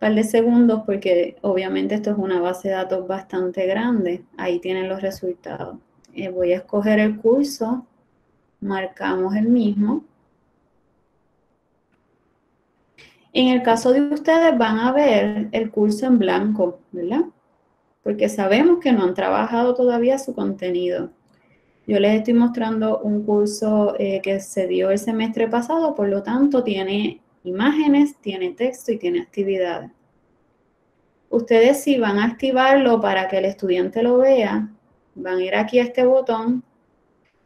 par de segundos porque obviamente esto es una base de datos bastante grande. Ahí tienen los resultados. Eh, voy a escoger el curso, marcamos el mismo. En el caso de ustedes van a ver el curso en blanco, ¿verdad? Porque sabemos que no han trabajado todavía su contenido. Yo les estoy mostrando un curso eh, que se dio el semestre pasado, por lo tanto tiene imágenes, tiene texto y tiene actividades. Ustedes si van a activarlo para que el estudiante lo vea, van a ir aquí a este botón,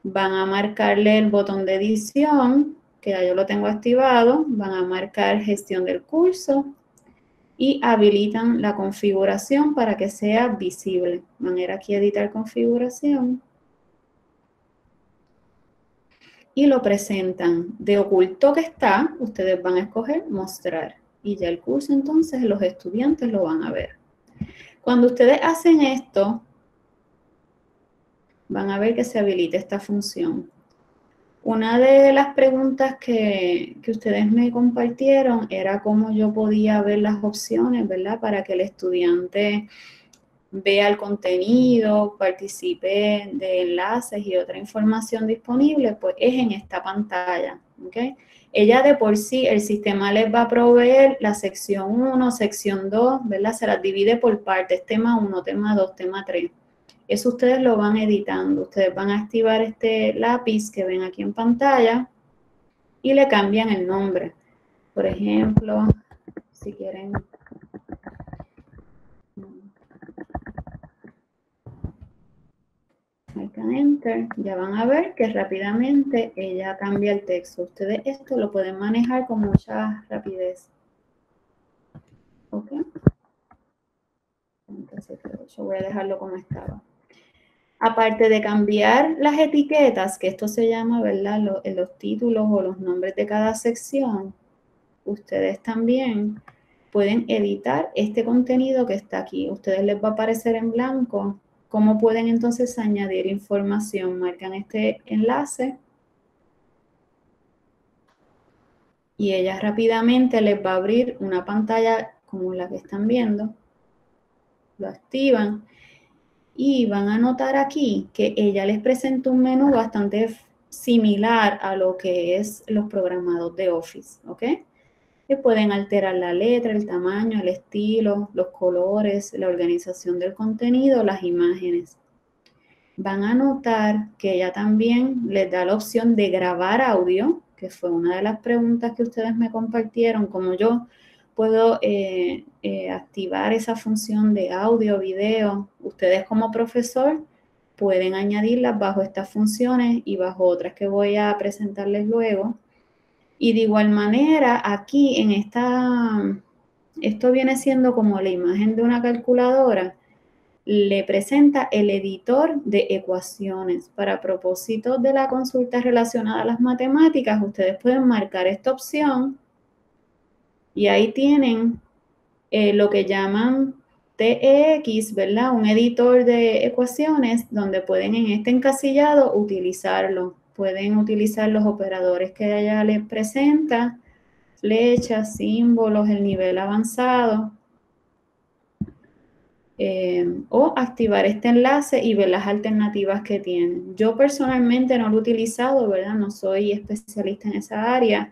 van a marcarle el botón de edición, que ya yo lo tengo activado, van a marcar gestión del curso y habilitan la configuración para que sea visible. Van a ir aquí a editar configuración y lo presentan. De oculto que está, ustedes van a escoger mostrar y ya el curso entonces los estudiantes lo van a ver. Cuando ustedes hacen esto, van a ver que se habilita esta función. Una de las preguntas que, que, ustedes me compartieron era cómo yo podía ver las opciones, ¿verdad? Para que el estudiante vea el contenido, participe de enlaces y otra información disponible, pues es en esta pantalla, ¿ok? Ella de por sí, el sistema les va a proveer la sección 1, sección 2, ¿verdad? Se las divide por partes, tema 1, tema 2, tema 3. Eso ustedes lo van editando. Ustedes van a activar este lápiz que ven aquí en pantalla y le cambian el nombre. Por ejemplo, si quieren... Enter, ya van a ver que rápidamente ella cambia el texto. Ustedes esto lo pueden manejar con mucha rapidez. ¿Ok? Entonces, yo voy a dejarlo como estaba aparte de cambiar las etiquetas, que esto se llama, ¿verdad? Los, los títulos o los nombres de cada sección, ustedes también pueden editar este contenido que está aquí. Ustedes les va a aparecer en blanco. ¿Cómo pueden entonces añadir información? Marcan este enlace y ella rápidamente les va a abrir una pantalla como la que están viendo. Lo activan y van a notar aquí que ella les presenta un menú bastante similar a lo que es los programados de Office, ¿ok? Que pueden alterar la letra, el tamaño, el estilo, los colores, la organización del contenido, las imágenes. Van a notar que ella también les da la opción de grabar audio, que fue una de las preguntas que ustedes me compartieron, como yo puedo eh, eh, activar esa función de audio, video. Ustedes como profesor pueden añadirlas bajo estas funciones y bajo otras que voy a presentarles luego. Y de igual manera, aquí en esta, esto viene siendo como la imagen de una calculadora, le presenta el editor de ecuaciones. Para propósitos de la consulta relacionada a las matemáticas, ustedes pueden marcar esta opción y ahí tienen eh, lo que llaman TEX, ¿verdad? Un editor de ecuaciones donde pueden en este encasillado utilizarlo. Pueden utilizar los operadores que ella les presenta, flechas, símbolos, el nivel avanzado. Eh, o activar este enlace y ver las alternativas que tienen. Yo personalmente no lo he utilizado, ¿verdad? No soy especialista en esa área,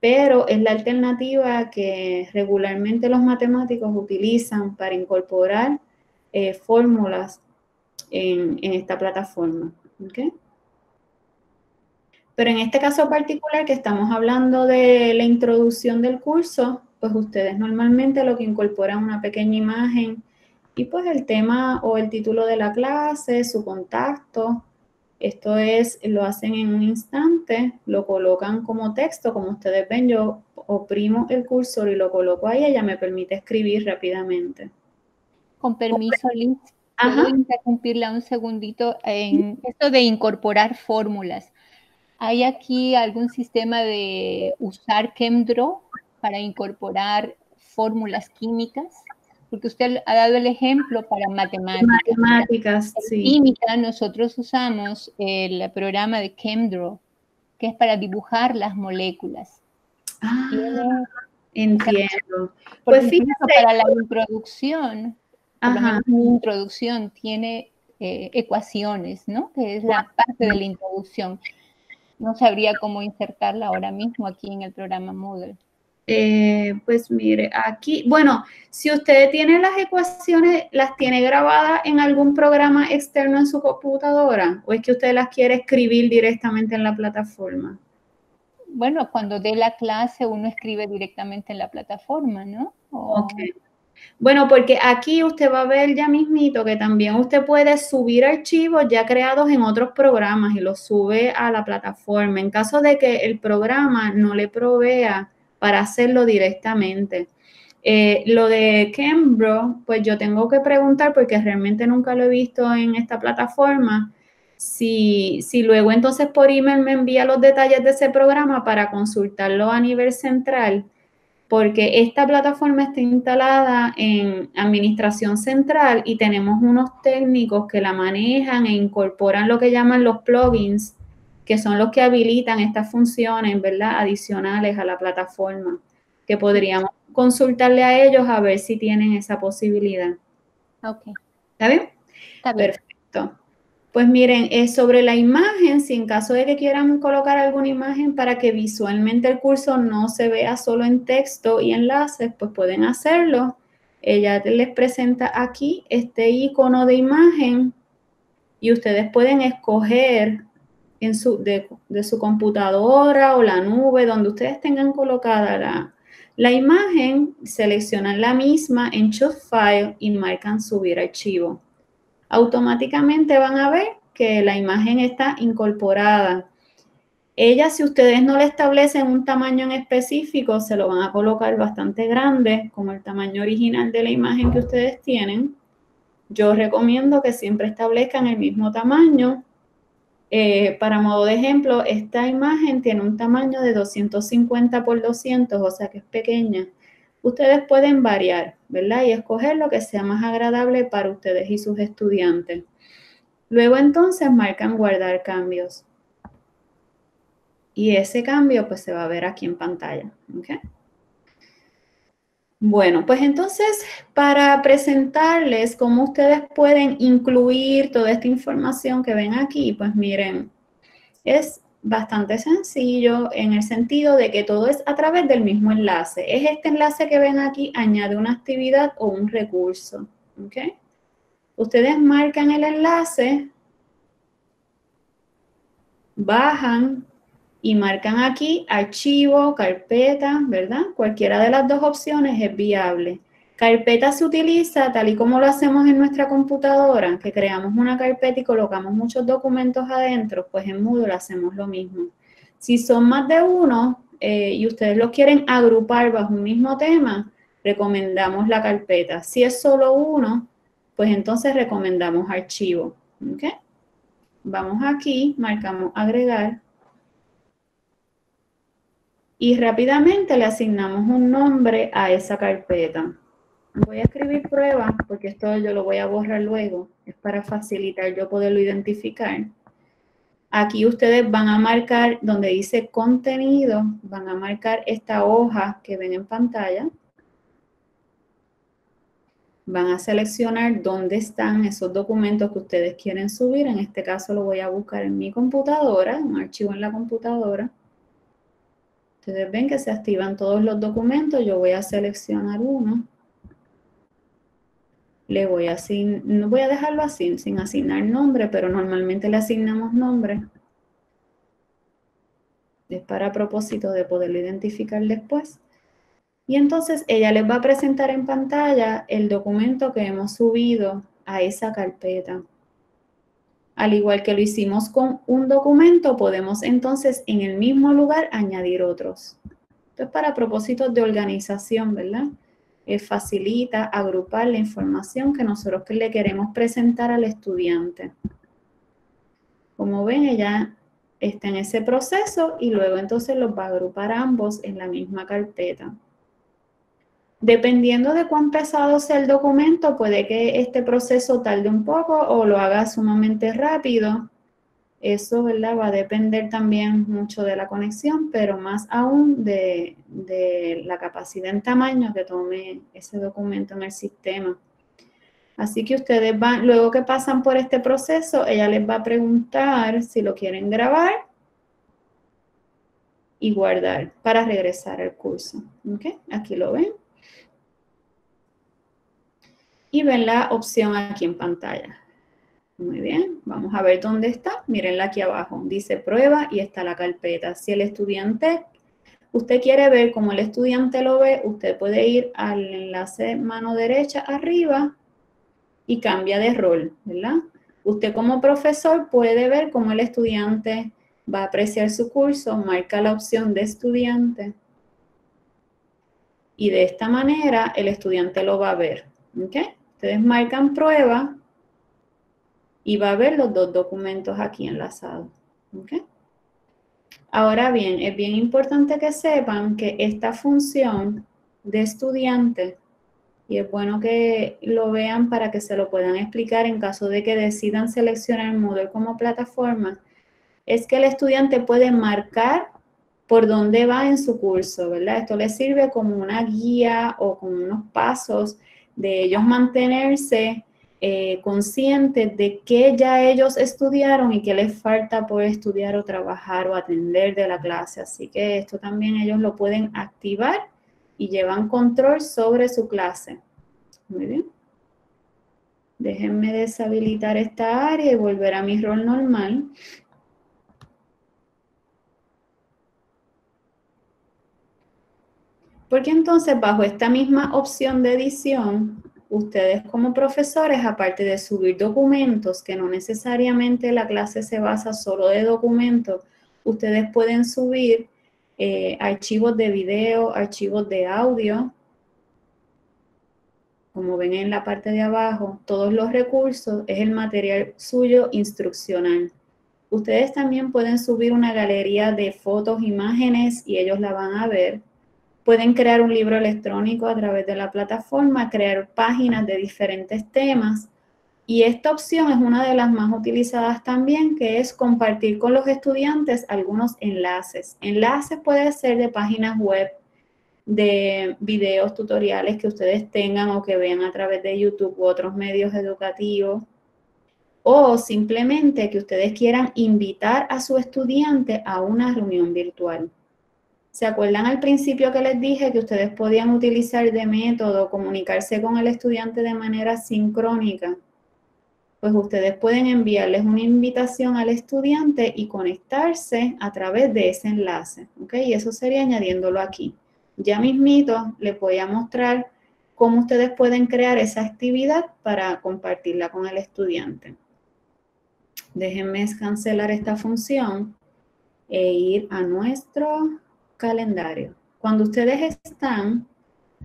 pero es la alternativa que regularmente los matemáticos utilizan para incorporar eh, fórmulas en, esta plataforma. Pero en este caso particular que estamos hablando de la introducción del curso, pues ustedes normalmente lo que incorporan una pequeña imagen y pues el tema o el título de la clase, su contacto, esto es, lo hacen en un instante, lo colocan como texto, como ustedes ven, yo oprimo el cursor y lo coloco ahí, ella me permite escribir rápidamente. Con permiso, Liz, ¿puedo interrumpirla un segundito en esto de incorporar fórmulas? ¿Hay aquí algún sistema de usar ChemDraw para incorporar fórmulas químicas? porque usted ha dado el ejemplo para matemáticas. Matemáticas, sí. química nosotros usamos el programa de ChemDraw, que es para dibujar las moléculas. Ah, entiendo. Pues fíjate. Para la introducción, la introducción tiene eh, ecuaciones, ¿no? Que es la parte de la introducción. No sabría cómo insertarla ahora mismo aquí en el programa Moodle. Eh, pues mire, aquí, bueno, si usted tiene las ecuaciones, ¿las tiene grabadas en algún programa externo en su computadora? ¿O es que usted las quiere escribir directamente en la plataforma? Bueno, cuando dé la clase uno escribe directamente en la plataforma, ¿no? Bueno, porque aquí usted va a ver ya mismito que también usted puede subir archivos ya creados en otros programas y los sube a la plataforma. En caso de que el programa no le provea para hacerlo directamente. Eh, lo de Cambro, pues yo tengo que preguntar porque realmente nunca lo he visto en esta plataforma. Si, si luego entonces por email me envía los detalles de ese programa para consultarlo a nivel central, porque esta plataforma está instalada en administración central y tenemos unos técnicos que la manejan e incorporan lo que llaman los plugins que son los que habilitan estas funciones, ¿verdad? Adicionales a la plataforma, que podríamos consultarle a ellos a ver si tienen esa posibilidad. Ok. ¿Está bien? Está bien. Perfecto. Pues miren, es sobre la imagen, si en caso de que quieran colocar alguna imagen para que visualmente el curso no se vea solo en texto y enlaces, pues pueden hacerlo. Ella les presenta aquí este icono de imagen y ustedes pueden escoger en su, de, su computadora o la nube, donde ustedes tengan colocada la, la imagen, seleccionan la misma en Choose File y marcan Subir archivo automáticamente van a ver que la imagen está incorporada. Ella, si ustedes no le establecen un tamaño en específico, se lo van a colocar bastante grande, como el tamaño original de la imagen que ustedes tienen. Yo recomiendo que siempre establezcan el mismo tamaño. Eh, para modo de ejemplo, esta imagen tiene un tamaño de 250 por 200, o sea que es pequeña ustedes pueden variar, ¿verdad? Y escoger lo que sea más agradable para ustedes y sus estudiantes. Luego entonces marcan guardar cambios. Y ese cambio pues se va a ver aquí en pantalla. Bueno, pues entonces para presentarles cómo ustedes pueden incluir toda esta información que ven aquí, pues miren, es bastante sencillo en el sentido de que todo es a través del mismo enlace. Es este enlace que ven aquí, añade una actividad o un recurso. Ustedes marcan el enlace, bajan y marcan aquí archivo, carpeta, ¿verdad? Cualquiera de las dos opciones es viable. Carpeta se utiliza tal y como lo hacemos en nuestra computadora, que creamos una carpeta y colocamos muchos documentos adentro, pues en Moodle hacemos lo mismo. Si son más de uno eh, y ustedes los quieren agrupar bajo un mismo tema, recomendamos la carpeta. Si es solo uno, pues entonces recomendamos archivo. Vamos aquí, marcamos agregar. Y rápidamente le asignamos un nombre a esa carpeta. Voy a escribir prueba porque esto yo lo voy a borrar luego. Es para facilitar yo poderlo identificar. Aquí ustedes van a marcar donde dice contenido, van a marcar esta hoja que ven en pantalla. Van a seleccionar dónde están esos documentos que ustedes quieren subir. En este caso lo voy a buscar en mi computadora, un archivo en la computadora. Ustedes ven que se activan todos los documentos. Yo voy a seleccionar uno le voy a asignar, voy a dejarlo así, sin asignar nombre, pero normalmente le asignamos nombre. Es para propósito de poderlo identificar después. Y entonces ella les va a presentar en pantalla el documento que hemos subido a esa carpeta. Al igual que lo hicimos con un documento, podemos entonces en el mismo lugar añadir otros. Esto es para propósitos de organización, ¿verdad? Eh, facilita agrupar la información que nosotros le queremos presentar al estudiante. Como ven, ella está en ese proceso y luego entonces los va a agrupar ambos en la misma carpeta. Dependiendo de cuán pesado sea el documento, puede que este proceso tarde un poco o lo haga sumamente rápido. Eso ¿verdad? va a depender también mucho de la conexión, pero más aún de, la capacidad en tamaño que tome ese documento en el sistema. Así que ustedes van, luego que pasan por este proceso, ella les va a preguntar si lo quieren grabar y guardar para regresar al curso. Aquí lo ven. Y ven la opción aquí en pantalla. Muy bien, vamos a ver dónde está. Mírenla aquí abajo. Dice prueba y está la carpeta. Si el estudiante, usted quiere ver cómo el estudiante lo ve, usted puede ir al enlace mano derecha arriba y cambia de rol, ¿verdad? Usted como profesor puede ver cómo el estudiante va a apreciar su curso, marca la opción de estudiante y de esta manera el estudiante lo va a ver. ¿ok? Ustedes marcan prueba y va a ver los dos documentos aquí enlazados. Ahora bien, es bien importante que sepan que esta función de estudiante, y es bueno que lo vean para que se lo puedan explicar en caso de que decidan seleccionar Moodle como plataforma, es que el estudiante puede marcar por dónde va en su curso, ¿verdad? Esto les sirve como una guía o como unos pasos de ellos mantenerse eh, conscientes de qué ya ellos estudiaron y qué les falta por estudiar o trabajar o atender de la clase. Así que esto también ellos lo pueden activar y llevan control sobre su clase. Muy bien. Déjenme deshabilitar esta área y volver a mi rol normal. Porque entonces bajo esta misma opción de edición, ustedes como profesores, aparte de subir documentos, que no necesariamente la clase se basa solo de documentos, ustedes pueden subir eh, archivos de video, archivos de audio, como ven en la parte de abajo, todos los recursos es el material suyo instruccional. Ustedes también pueden subir una galería de fotos, imágenes y ellos la van a ver. Pueden crear un libro electrónico a través de la plataforma, crear páginas de diferentes temas. Y esta opción es una de las más utilizadas también, que es compartir con los estudiantes algunos enlaces. Enlaces puede ser de páginas web, de videos tutoriales que ustedes tengan o que vean a través de YouTube u otros medios educativos, o simplemente que ustedes quieran invitar a su estudiante a una reunión virtual. ¿Se acuerdan al principio que les dije que ustedes podían utilizar de método comunicarse con el estudiante de manera sincrónica? Pues ustedes pueden enviarles una invitación al estudiante y conectarse a través de ese enlace, ¿ok? Y eso sería añadiéndolo aquí. Ya mismito les voy a mostrar cómo ustedes pueden crear esa actividad para compartirla con el estudiante. Déjenme cancelar esta función e ir a nuestro calendario. Cuando ustedes están,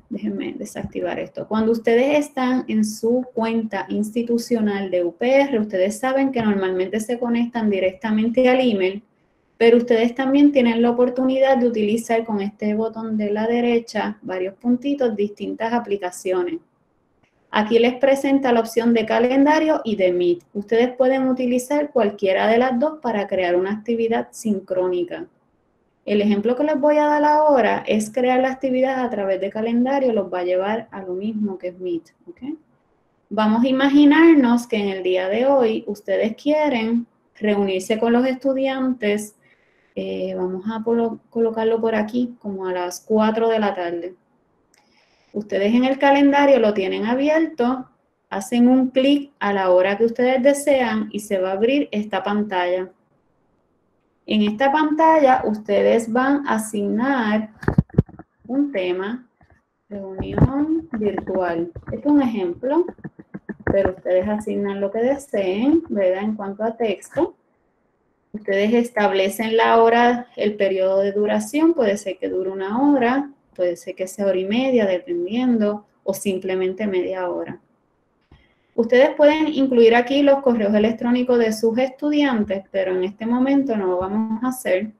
déjenme desactivar esto, cuando ustedes están en su cuenta institucional de UPR, ustedes saben que normalmente se conectan directamente al email pero ustedes también tienen la oportunidad de utilizar con este botón de la derecha varios puntitos distintas aplicaciones. Aquí les presenta la opción de calendario y de Meet. Ustedes pueden utilizar cualquiera de las dos para crear una actividad sincrónica. El ejemplo que les voy a dar ahora es crear la actividad a través de calendario, los va a llevar a lo mismo que es Meet. Vamos a imaginarnos que en el día de hoy ustedes quieren reunirse con los estudiantes eh, vamos a colocarlo por aquí como a las 4 de la tarde. Ustedes en el calendario lo tienen abierto, hacen un clic a la hora que ustedes desean y se va a abrir esta pantalla. En esta pantalla ustedes van a asignar un tema, reunión virtual. Este es un ejemplo, pero ustedes asignan lo que deseen, ¿verdad? En cuanto a texto. Ustedes establecen la hora, el periodo de duración, puede ser que dure una hora, puede ser que sea hora y media, dependiendo, o simplemente media hora. Ustedes pueden incluir aquí los correos electrónicos de sus estudiantes, pero en este momento no lo vamos a hacer.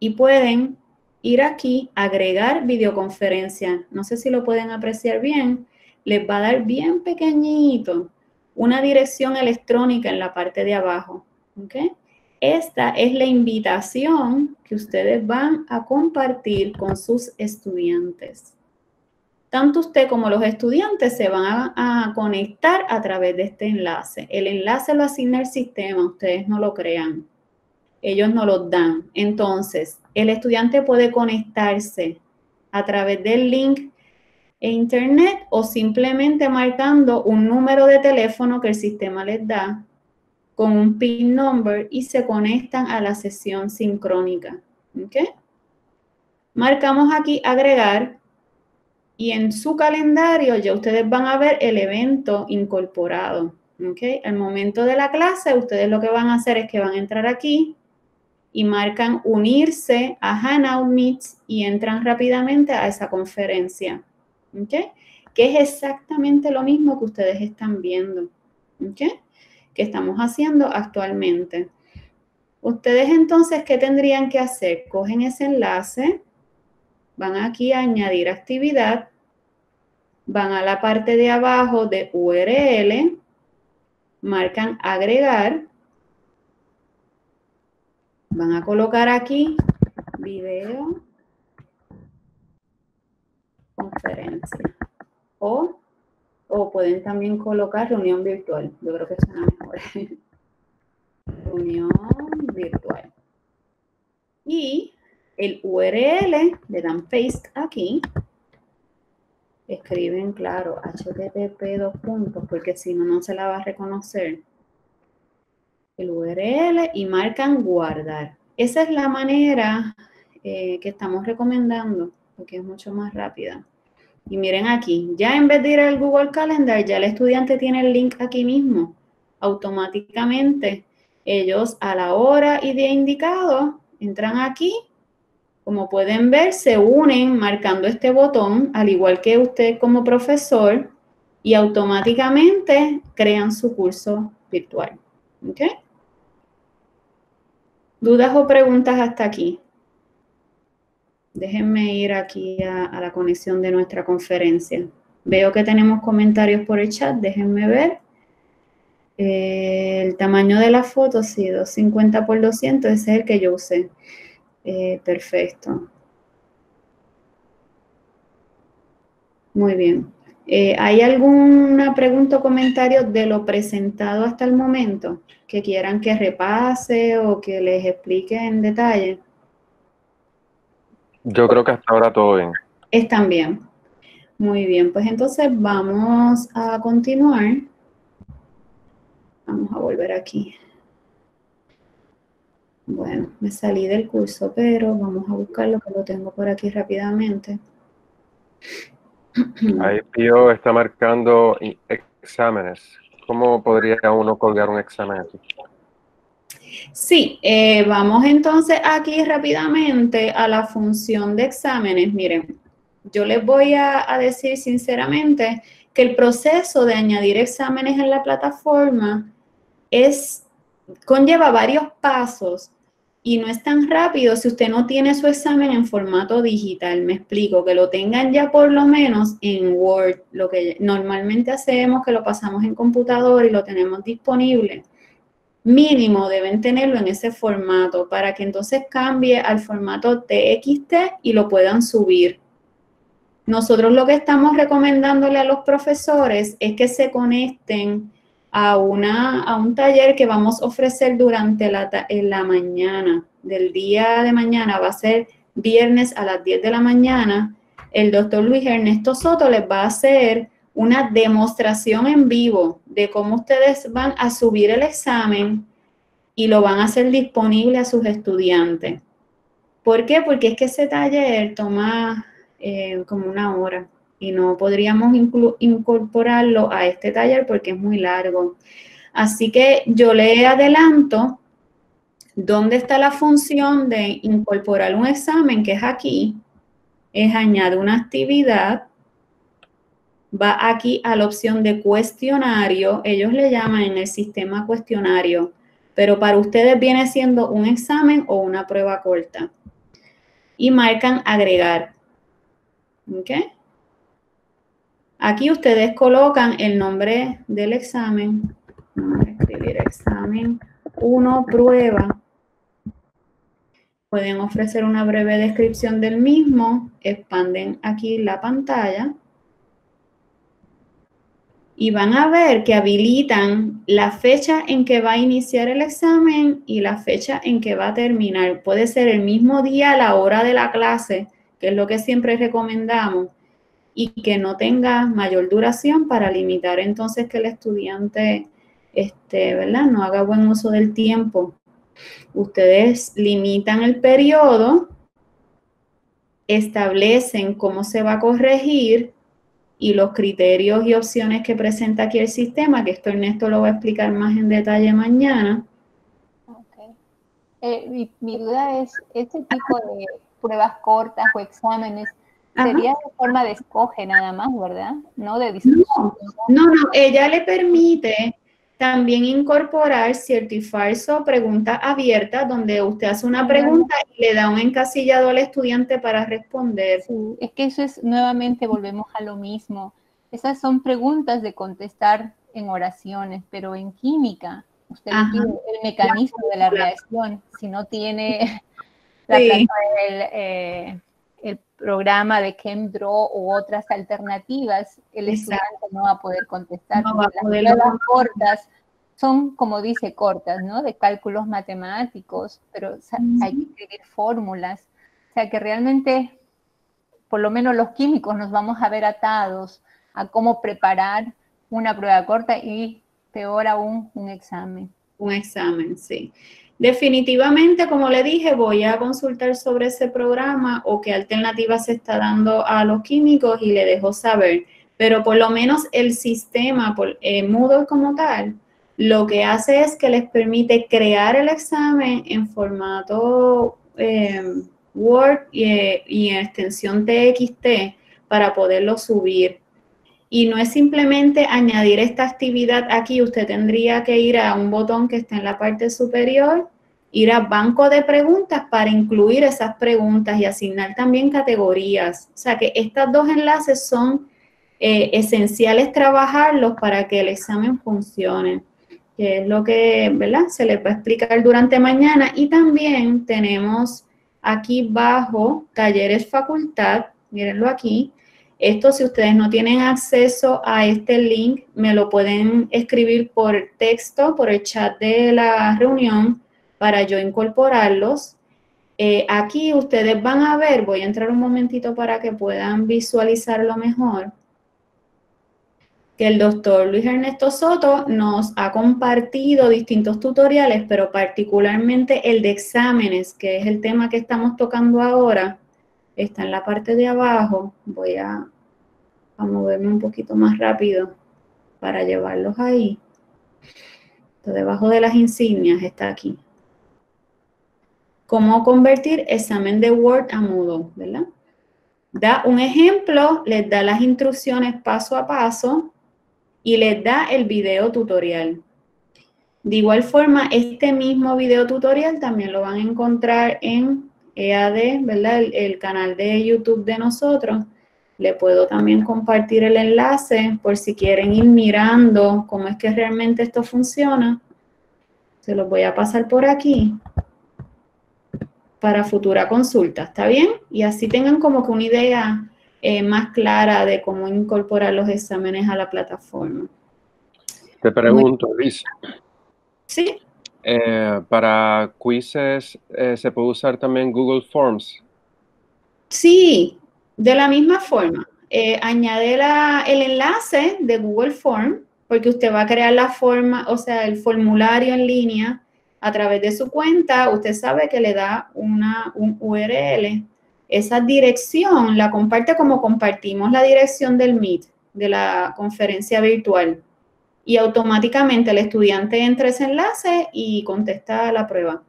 Y pueden ir aquí, agregar videoconferencia. No sé si lo pueden apreciar bien. Les va a dar bien pequeñito una dirección electrónica en la parte de abajo. Esta es la invitación que ustedes van a compartir con sus estudiantes. Tanto usted como los estudiantes se van a, conectar a través de este enlace. El enlace lo asigna el sistema, ustedes no lo crean. Ellos no lo dan. Entonces, el estudiante puede conectarse a través del link e internet o simplemente marcando un número de teléfono que el sistema les da con un PIN number y se conectan a la sesión sincrónica. Marcamos aquí agregar y en su calendario ya ustedes van a ver el evento incorporado. ¿okay? Al momento de la clase, ustedes lo que van a hacer es que van a entrar aquí y marcan unirse a Hangout Meets y entran rápidamente a esa conferencia. ¿okay? Que es exactamente lo mismo que ustedes están viendo. ¿okay? que estamos haciendo actualmente. Ustedes entonces, ¿qué tendrían que hacer? Cogen ese enlace, van aquí a añadir actividad, van a la parte de abajo de URL, marcan agregar Van a colocar aquí video conferencia. O, o pueden también colocar reunión virtual. Yo creo que suena mejor. reunión virtual. Y el URL, le dan paste aquí. Escriben, claro, http dos puntos, porque si no, no se la va a reconocer. El URL y marcan guardar. Esa es la manera eh, que estamos recomendando, porque es mucho más rápida. Y miren aquí, ya en vez de ir al Google Calendar, ya el estudiante tiene el link aquí mismo. Automáticamente, ellos a la hora y día indicado entran aquí. Como pueden ver, se unen marcando este botón, al igual que usted como profesor, y automáticamente crean su curso virtual. ¿Dudas o preguntas hasta aquí? Déjenme ir aquí a, la conexión de nuestra conferencia. Veo que tenemos comentarios por el chat, déjenme ver. Eh, el tamaño de la foto, sí, 250 por 200, ese es el que yo usé. Eh, perfecto. Muy bien. Eh, ¿Hay alguna pregunta o comentario de lo presentado hasta el momento que quieran que repase o que les explique en detalle? Yo creo que hasta ahora todo bien. Están bien. Muy bien, pues entonces vamos a continuar. Vamos a volver aquí. Bueno, me salí del curso, pero vamos a buscarlo que lo tengo por aquí rápidamente. Ahí Pío está marcando exámenes. ¿Cómo podría uno colgar un examen aquí? Sí, eh, vamos entonces aquí rápidamente a la función de exámenes. Miren, yo les voy a, decir sinceramente que el proceso de añadir exámenes en la plataforma es, conlleva varios pasos y no es tan rápido si usted no tiene su examen en formato digital. Me explico, que lo tengan ya por lo menos en Word, lo que normalmente hacemos, que lo pasamos en computador y lo tenemos disponible mínimo deben tenerlo en ese formato para que entonces cambie al formato TXT y lo puedan subir. Nosotros lo que estamos recomendándole a los profesores es que se conecten a, una, a un taller que vamos a ofrecer durante la, en la mañana. Del día de mañana va a ser viernes a las 10 de la mañana. El doctor Luis Ernesto Soto les va a hacer una demostración en vivo de cómo ustedes van a subir el examen y lo van a hacer disponible a sus estudiantes. ¿Por qué? Porque es que ese taller toma eh, como una hora y no podríamos incorporarlo a este taller porque es muy largo. Así que yo le adelanto dónde está la función de incorporar un examen, que es aquí, es añadir una actividad va aquí a la opción de cuestionario. Ellos le llaman en el sistema cuestionario, pero para ustedes viene siendo un examen o una prueba corta. Y marcan agregar. ¿Ok? Aquí ustedes colocan el nombre del examen. Vamos a escribir examen 1 prueba. Pueden ofrecer una breve descripción del mismo. Expanden aquí la pantalla y van a ver que habilitan la fecha en que va a iniciar el examen y la fecha en que va a terminar. Puede ser el mismo día, la hora de la clase, que es lo que siempre recomendamos, y que no tenga mayor duración para limitar entonces que el estudiante, este, ¿verdad? No haga buen uso del tiempo. Ustedes limitan el periodo, establecen cómo se va a corregir y los criterios y opciones que presenta aquí el sistema, que esto Ernesto lo va a explicar más en detalle mañana. Eh, mi, duda es, este tipo de pruebas cortas o exámenes, sería de forma de escoge nada más, ¿verdad? No de discusión. no, no, ella le permite también incorporar cierto y falso, preguntas abiertas, donde usted hace una pregunta y le da un encasillado al estudiante para responder. es que eso es, nuevamente volvemos a lo mismo. Esas son preguntas de contestar en oraciones, pero en química Usted tiene el mecanismo de la reacción. Si no tiene la eh, el, programa de ChemDraw u otras alternativas, el estudiante no va a poder contestar. las cortas son, como dice, cortas, ¿no? De cálculos matemáticos, pero hay que escribir fórmulas. O sea que realmente, por lo menos los químicos nos vamos a ver atados a cómo preparar una prueba corta y peor aún un examen. Un examen, sí. Definitivamente, como le dije, voy a consultar sobre ese programa o qué alternativa se está dando a los químicos y le dejo saber. Pero por lo menos el sistema, por, eh, Moodle como tal, lo que hace es que les permite crear el examen en formato eh, Word y, en extensión TXT para poderlo subir. Y no es simplemente añadir esta actividad aquí, usted tendría que ir a un botón que está en la parte superior, ir a banco de preguntas para incluir esas preguntas y asignar también categorías. O sea que estos dos enlaces son eh, esenciales trabajarlos para que el examen funcione que es lo que ¿verdad? se les va a explicar durante mañana. Y también tenemos aquí bajo talleres facultad, mírenlo aquí. Esto si ustedes no tienen acceso a este link, me lo pueden escribir por texto, por el chat de la reunión para yo incorporarlos. Eh, aquí ustedes van a ver, voy a entrar un momentito para que puedan visualizarlo mejor que el doctor Luis Ernesto Soto nos ha compartido distintos tutoriales, pero particularmente el de exámenes, que es el tema que estamos tocando ahora, está en la parte de abajo. Voy a, moverme un poquito más rápido para llevarlos ahí. debajo de las insignias está aquí. Cómo convertir examen de Word a Moodle, ¿verdad? Da un ejemplo, les da las instrucciones paso a paso y les da el video tutorial. De igual forma, este mismo video tutorial también lo van a encontrar en EAD, ¿verdad? El, canal de YouTube de nosotros. Le puedo también compartir el enlace por si quieren ir mirando cómo es que realmente esto funciona. Se los voy a pasar por aquí para futura consulta, ¿está bien? Y así tengan como que una idea eh, más clara de cómo incorporar los exámenes a la plataforma. Te pregunto, Liz. Sí. Eh, para quizzes, eh, ¿se puede usar también Google Forms? Sí, de la misma forma. añade el enlace de Google Form, porque usted va a crear la forma, o sea, el formulario en línea a través de su cuenta. Usted sabe que le da una, un URL esa dirección la comparte como compartimos la dirección del Meet, de la conferencia virtual. Y automáticamente el estudiante entra ese enlace y contesta la prueba.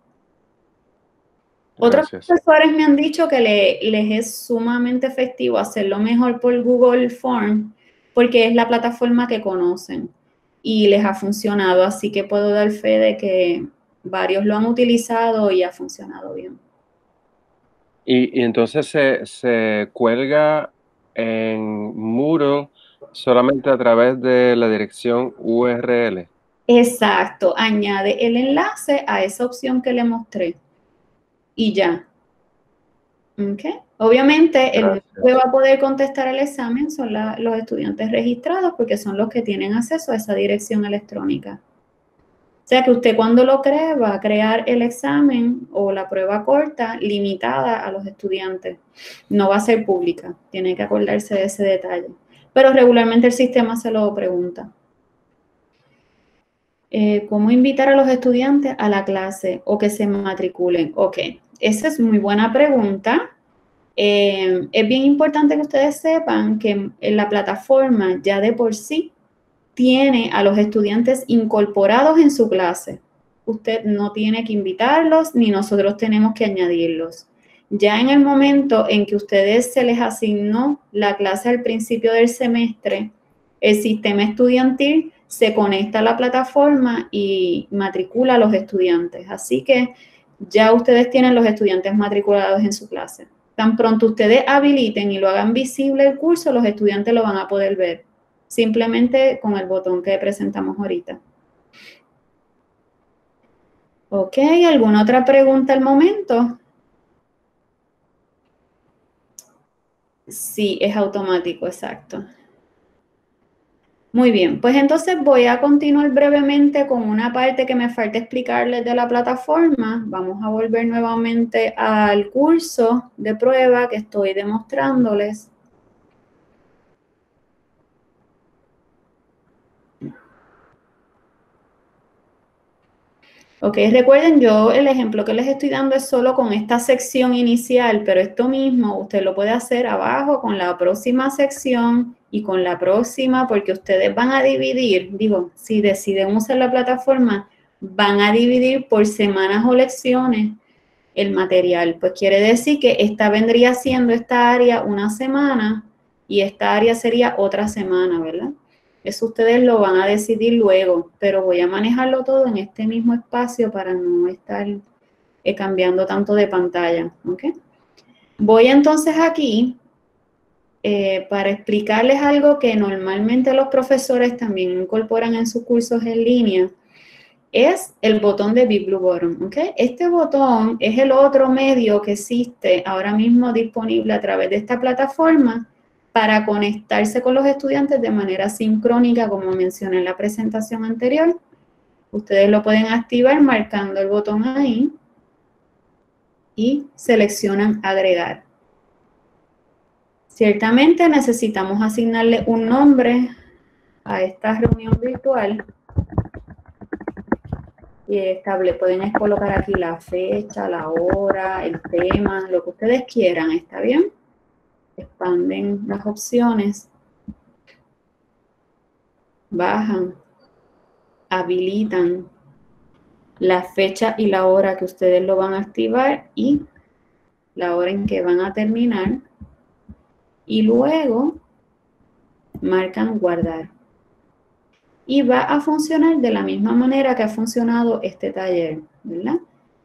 Otros profesores me han dicho que les es sumamente efectivo hacerlo mejor por Google Form porque es la plataforma que conocen y les ha funcionado. Así que puedo dar fe de que varios lo han utilizado y ha funcionado bien. Y, entonces se, cuelga en Moodle solamente a través de la dirección URL. Exacto, añade el enlace a esa opción que le mostré y ya. Okay. Obviamente, el que va a poder contestar el examen son los estudiantes registrados porque son los que tienen acceso a esa dirección electrónica. O sea que usted cuando lo cree va a crear el examen o la prueba corta limitada a los estudiantes. No va a ser pública, tiene que acordarse de ese detalle. Pero regularmente el sistema se lo pregunta. Eh, ¿Cómo invitar a los estudiantes a la clase o que se matriculen? Ok, esa es muy buena pregunta. Eh, es bien importante que ustedes sepan que en la plataforma ya de por sí tiene a los estudiantes incorporados en su clase. Usted no tiene que invitarlos ni nosotros tenemos que añadirlos. Ya en el momento en que ustedes se les asignó la clase al principio del semestre, el sistema estudiantil se conecta a la plataforma y matricula a los estudiantes. Así que ya ustedes tienen los estudiantes matriculados en su clase. Tan pronto ustedes habiliten y lo hagan visible el curso, los estudiantes lo van a poder ver simplemente con el botón que presentamos ahorita. Ok, ¿alguna otra pregunta al momento? Sí, es automático, exacto. Muy bien, pues entonces voy a continuar brevemente con una parte que me falta explicarles de la plataforma. Vamos a volver nuevamente al curso de prueba que estoy demostrándoles. Ok, recuerden, yo el ejemplo que les estoy dando es solo con esta sección inicial, pero esto mismo usted lo puede hacer abajo con la próxima sección y con la próxima, porque ustedes van a dividir, digo, si deciden usar la plataforma, van a dividir por semanas o lecciones el material. Pues quiere decir que esta vendría siendo esta área una semana y esta área sería otra semana, ¿verdad? Eso ustedes lo van a decidir luego, pero voy a manejarlo todo en este mismo espacio para no estar eh, cambiando tanto de pantalla. Voy entonces aquí eh, para explicarles algo que normalmente los profesores también incorporan en sus cursos en línea, es el botón de Big Blue Button. Este botón es el otro medio que existe ahora mismo disponible a través de esta plataforma para conectarse con los estudiantes de manera sincrónica, como mencioné en la presentación anterior. Ustedes lo pueden activar marcando el botón ahí y seleccionan agregar. Ciertamente necesitamos asignarle un nombre a esta reunión virtual y estable, pueden colocar aquí la fecha, la hora, el tema, lo que ustedes quieran, ¿está bien? Expanden las opciones, bajan, habilitan la fecha y la hora que ustedes lo van a activar y la hora en que van a terminar y luego marcan guardar. Y va a funcionar de la misma manera que ha funcionado este taller, ¿verdad?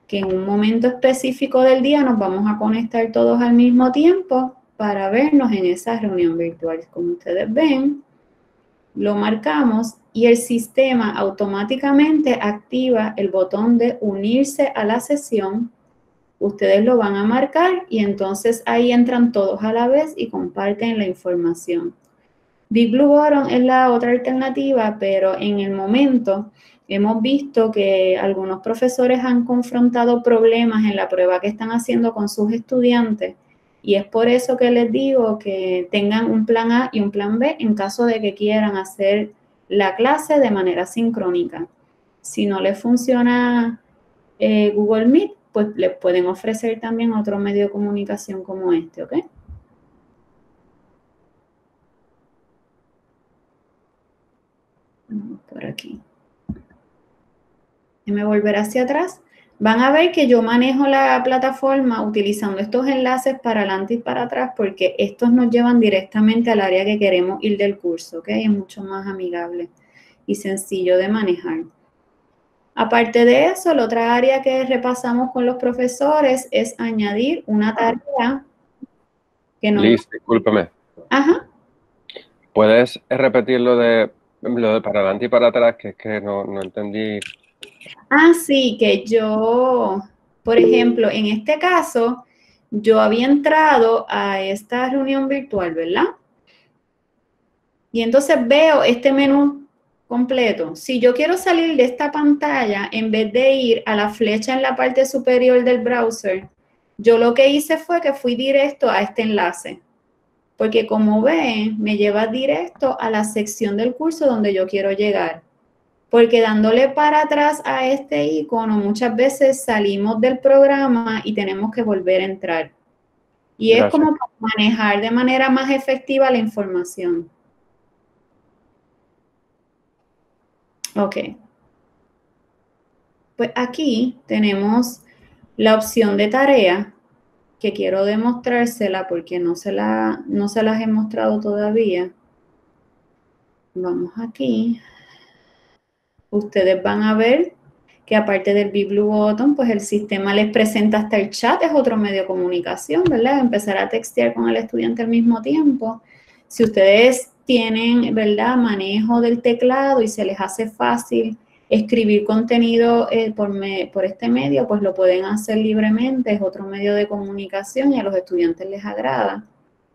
Que en un momento específico del día nos vamos a conectar todos al mismo tiempo para vernos en esa reunión virtual. Como ustedes ven, lo marcamos y el sistema automáticamente activa el botón de unirse a la sesión. Ustedes lo van a marcar y entonces ahí entran todos a la vez y comparten la información. Big Blue Button es la otra alternativa, pero en el momento hemos visto que algunos profesores han confrontado problemas en la prueba que están haciendo con sus estudiantes y es por eso que les digo que tengan un plan A y un plan B en caso de que quieran hacer la clase de manera sincrónica. Si no les funciona eh, Google Meet, pues les pueden ofrecer también otro medio de comunicación como este, ¿ok? por aquí. Déjame volver hacia atrás Van a ver que yo manejo la plataforma utilizando estos enlaces para adelante y para atrás porque estos nos llevan directamente al área que queremos ir del curso, ¿ok? Es mucho más amigable y sencillo de manejar. Aparte de eso, la otra área que repasamos con los profesores es añadir una tarea que no... Liz, discúlpame. Ajá. ¿Puedes repetir lo de, lo de para adelante y para atrás? Que es que no, no entendí Ah, sí, que yo, por ejemplo, en este caso, yo había entrado a esta reunión virtual, ¿verdad? Y entonces veo este menú completo. Si yo quiero salir de esta pantalla, en vez de ir a la flecha en la parte superior del browser, yo lo que hice fue que fui directo a este enlace. Porque como ven, me lleva directo a la sección del curso donde yo quiero llegar porque dándole para atrás a este icono muchas veces salimos del programa y tenemos que volver a entrar. Y es como manejar de manera más efectiva la información. Ok. Pues aquí tenemos la opción de tarea que quiero demostrársela porque no se, la, no se las he mostrado todavía. Vamos aquí ustedes van a ver que aparte del Blue Button, pues el sistema les presenta hasta el chat, es otro medio de comunicación, ¿verdad? Empezar a textear con el estudiante al mismo tiempo. Si ustedes tienen, ¿verdad?, manejo del teclado y se les hace fácil Escribir contenido eh, por, por este medio, pues lo pueden hacer libremente, es otro medio de comunicación y a los estudiantes les agrada.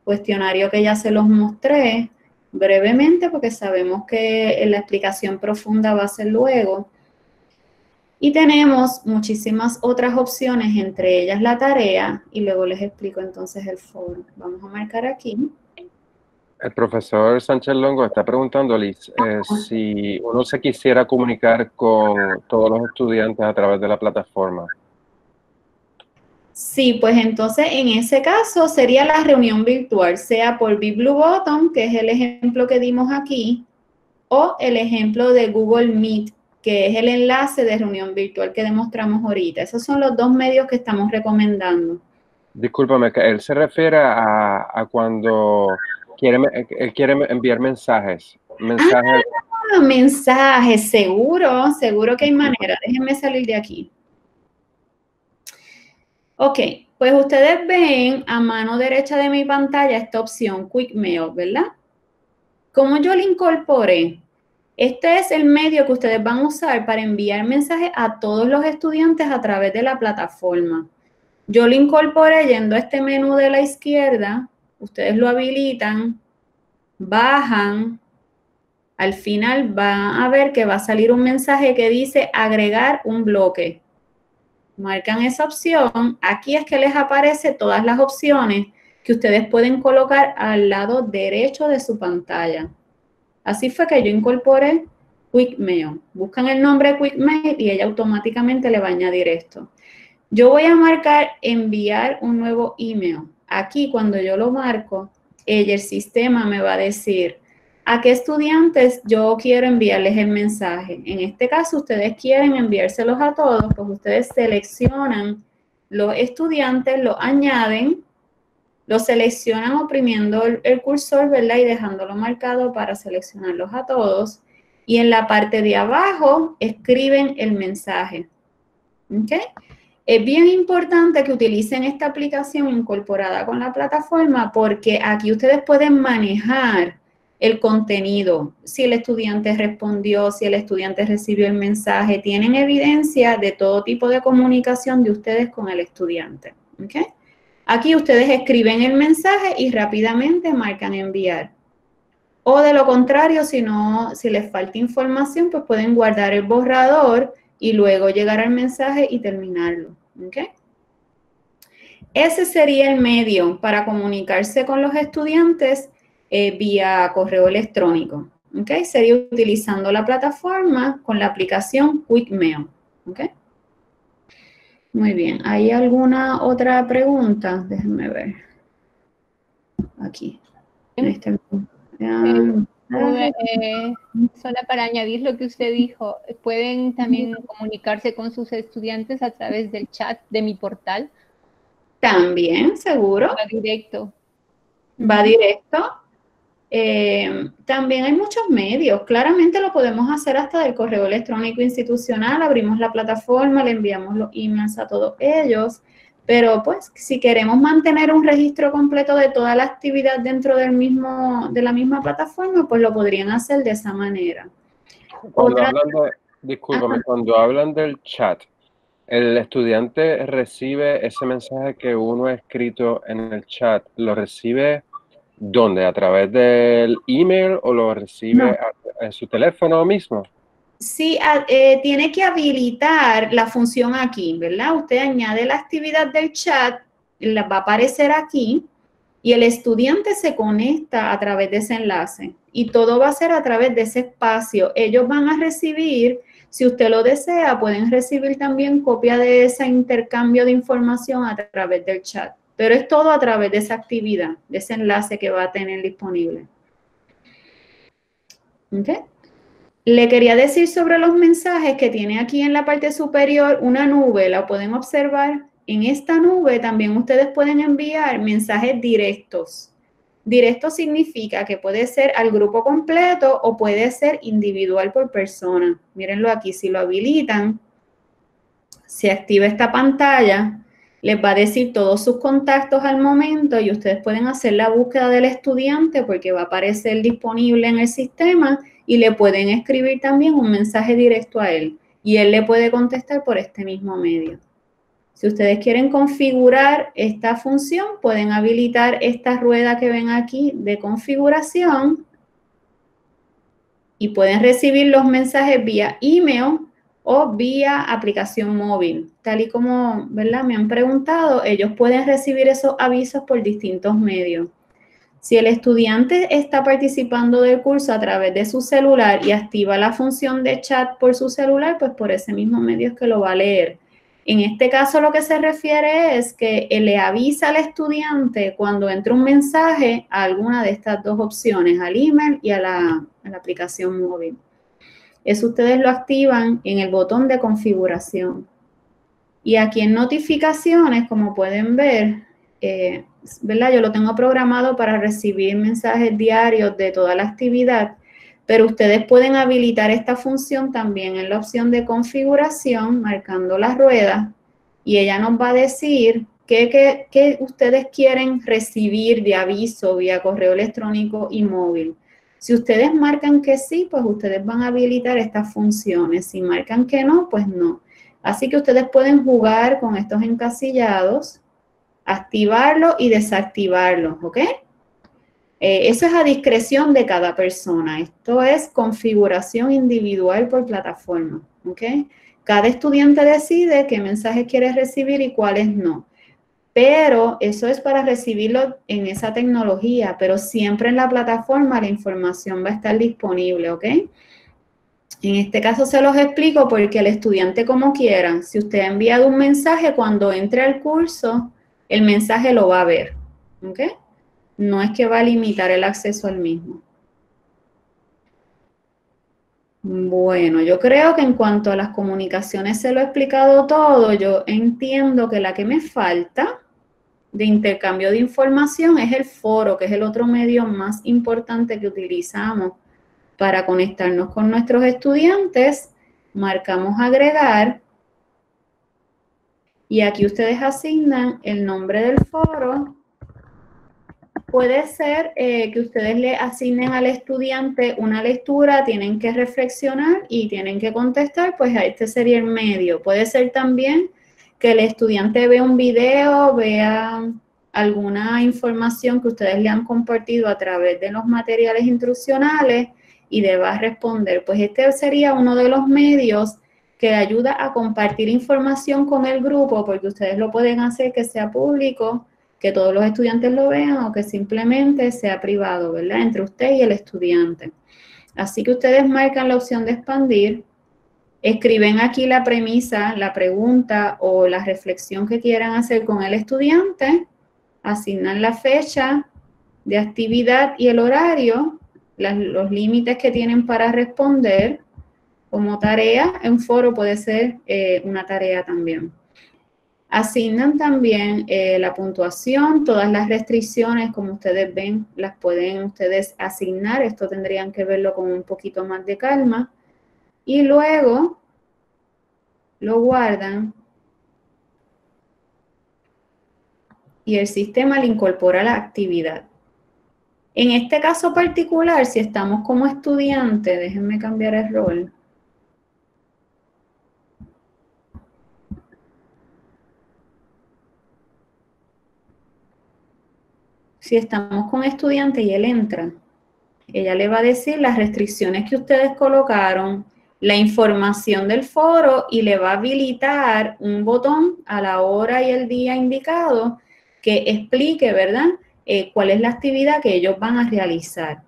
Cuestionario que ya se los mostré brevemente porque sabemos que la explicación profunda va a ser luego. Y tenemos muchísimas otras opciones, entre ellas la tarea, y luego les explico entonces el foro. Vamos a marcar aquí. El profesor Sánchez Longo está preguntando, Liz, eh, si uno se quisiera comunicar con todos los estudiantes a través de la plataforma. Sí, pues entonces en ese caso sería la reunión virtual, sea por BlueButton, que es el ejemplo que dimos aquí, o el ejemplo de Google Meet, que es el enlace de reunión virtual que demostramos ahorita. Esos son los dos medios que estamos recomendando. Discúlpame, él se refiere a, cuando quiere, él quiere enviar mensajes. Mensajes. Ah, mensajes, seguro, seguro que hay manera. Déjenme salir de aquí. Ok, pues ustedes ven a mano derecha de mi pantalla esta opción Quick Mail, ¿verdad? Como yo le incorporé, este es el medio que ustedes van a usar para enviar mensajes a todos los estudiantes a través de la plataforma. Yo lo incorporé yendo a este menú de la izquierda, ustedes lo habilitan, bajan, al final van a ver que va a salir un mensaje que dice agregar un bloque. Marcan esa opción, aquí es que les aparece todas las opciones que ustedes pueden colocar al lado derecho de su pantalla. Así fue que yo incorporé Quick Mail. Buscan el nombre Quick Mail y ella automáticamente le va a añadir esto. Yo voy a marcar enviar un nuevo email. Aquí cuando yo lo marco, ella, el sistema me va a decir a qué estudiantes yo quiero enviarles el mensaje. En este caso, ustedes quieren enviárselos a todos, pues ustedes seleccionan los estudiantes, lo añaden lo seleccionan oprimiendo el, cursor, ¿verdad? Y dejándolo marcado para seleccionarlos a todos. Y en la parte de abajo escriben el mensaje. ¿Ok? Es bien importante que utilicen esta aplicación incorporada con la plataforma porque aquí ustedes pueden manejar el contenido, si el estudiante respondió, si el estudiante recibió el mensaje, tienen evidencia de todo tipo de comunicación de ustedes con el estudiante. Aquí ustedes escriben el mensaje y rápidamente marcan enviar. O de lo contrario, si no, si les falta información, pues pueden guardar el borrador y luego llegar al mensaje y terminarlo. Ese sería el medio para comunicarse con los estudiantes eh, vía correo electrónico. Sería utilizando la plataforma con la aplicación QuickMail. ¿okay? Muy bien. ¿Hay alguna otra pregunta? Déjenme ver. Aquí. Este eh, eh, solo para añadir lo que usted dijo, pueden también comunicarse con sus estudiantes a través del chat de mi portal. También, seguro. Va directo. Va directo. Eh, también hay muchos medios. Claramente lo podemos hacer hasta del correo electrónico institucional. Abrimos la plataforma, le enviamos los emails a todos ellos. Pero pues, si queremos mantener un registro completo de toda la actividad dentro del mismo, de la misma plataforma, pues lo podrían hacer de esa manera. Cuando hablan cuando hablan del chat, el estudiante recibe ese mensaje que uno ha escrito en el chat, ¿lo recibe ¿Dónde? ¿A través del email o lo recibe en su teléfono mismo? Sí, eh, tiene que habilitar la función aquí, ¿verdad? Usted añade la actividad del chat, la va a aparecer aquí y el estudiante se conecta a través de ese enlace y todo va a ser a través de ese espacio. Ellos van a recibir, si usted lo desea, pueden recibir también copia de ese intercambio de información a través del chat pero es todo a través de esa actividad, de ese enlace que va a tener disponible. Le quería decir sobre los mensajes que tiene aquí en la parte superior una nube, la pueden observar. En esta nube también ustedes pueden enviar mensajes directos. Directo significa que puede ser al grupo completo o puede ser individual por persona. Mírenlo aquí, si lo habilitan, se activa esta pantalla les va a decir todos sus contactos al momento y ustedes pueden hacer la búsqueda del estudiante porque va a aparecer disponible en el sistema y le pueden escribir también un mensaje directo a él y él le puede contestar por este mismo medio. Si ustedes quieren configurar esta función, pueden habilitar esta rueda que ven aquí de configuración y pueden recibir los mensajes vía email o vía aplicación móvil. Tal y como ¿verdad? me han preguntado, ellos pueden recibir esos avisos por distintos medios. Si el estudiante está participando del curso a través de su celular y activa la función de chat por su celular, pues por ese mismo medio es que lo va a leer. En este caso lo que se refiere es que le avisa al estudiante cuando entra un mensaje a alguna de estas dos opciones, al email y a la, aplicación móvil. Eso ustedes lo activan en el botón de configuración. Y aquí en notificaciones, como pueden ver, eh, ¿verdad? Yo lo tengo programado para recibir mensajes diarios de toda la actividad, pero ustedes pueden habilitar esta función también en la opción de configuración, marcando la rueda, y ella nos va a decir qué, qué ustedes quieren recibir de aviso vía correo electrónico y móvil. Si ustedes marcan que sí, pues ustedes van a habilitar estas funciones. Si marcan que no, pues no. Así que ustedes pueden jugar con estos encasillados activarlo y desactivarlo, ¿ok? Eh, eso es a discreción de cada persona. Esto es configuración individual por plataforma, ¿ok? Cada estudiante decide qué mensajes quiere recibir y cuáles no. Pero eso es para recibirlo en esa tecnología, pero siempre en la plataforma la información va a estar disponible, ¿ok? En este caso se los explico porque el estudiante como quiera, si usted ha enviado un mensaje cuando entre al curso, el mensaje lo va a ver. ¿Ok? No es que va a limitar el acceso al mismo. Bueno, yo creo que en cuanto a las comunicaciones se lo he explicado todo. Yo entiendo que la que me falta de intercambio de información es el foro, que es el otro medio más importante que utilizamos para conectarnos con nuestros estudiantes. Marcamos agregar y aquí ustedes asignan el nombre del foro. Puede ser eh, que ustedes le asignen al estudiante una lectura, tienen que reflexionar y tienen que contestar, pues este sería el medio. Puede ser también que el estudiante vea un video, vea alguna información que ustedes le han compartido a través de los materiales instruccionales y deba responder. Pues este sería uno de los medios que ayuda a compartir información con el grupo, porque ustedes lo pueden hacer que sea público, que todos los estudiantes lo vean o que simplemente sea privado, ¿verdad? Entre usted y el estudiante. Así que ustedes marcan la opción de expandir, escriben aquí la premisa, la pregunta o la reflexión que quieran hacer con el estudiante, asignan la fecha de actividad y el horario, los límites que tienen para responder, como tarea, en foro puede ser eh, una tarea también. Asignan también eh, la puntuación, todas las restricciones, como ustedes ven, las pueden ustedes asignar. Esto tendrían que verlo con un poquito más de calma. Y luego lo guardan y el sistema le incorpora la actividad. En este caso particular, si estamos como estudiante, déjenme cambiar el rol. si estamos con estudiante y él entra, ella le va a decir las restricciones que ustedes colocaron, la información del foro y le va a habilitar un botón a la hora y el día indicado que explique, ¿verdad?, eh, cuál es la actividad que ellos van a realizar.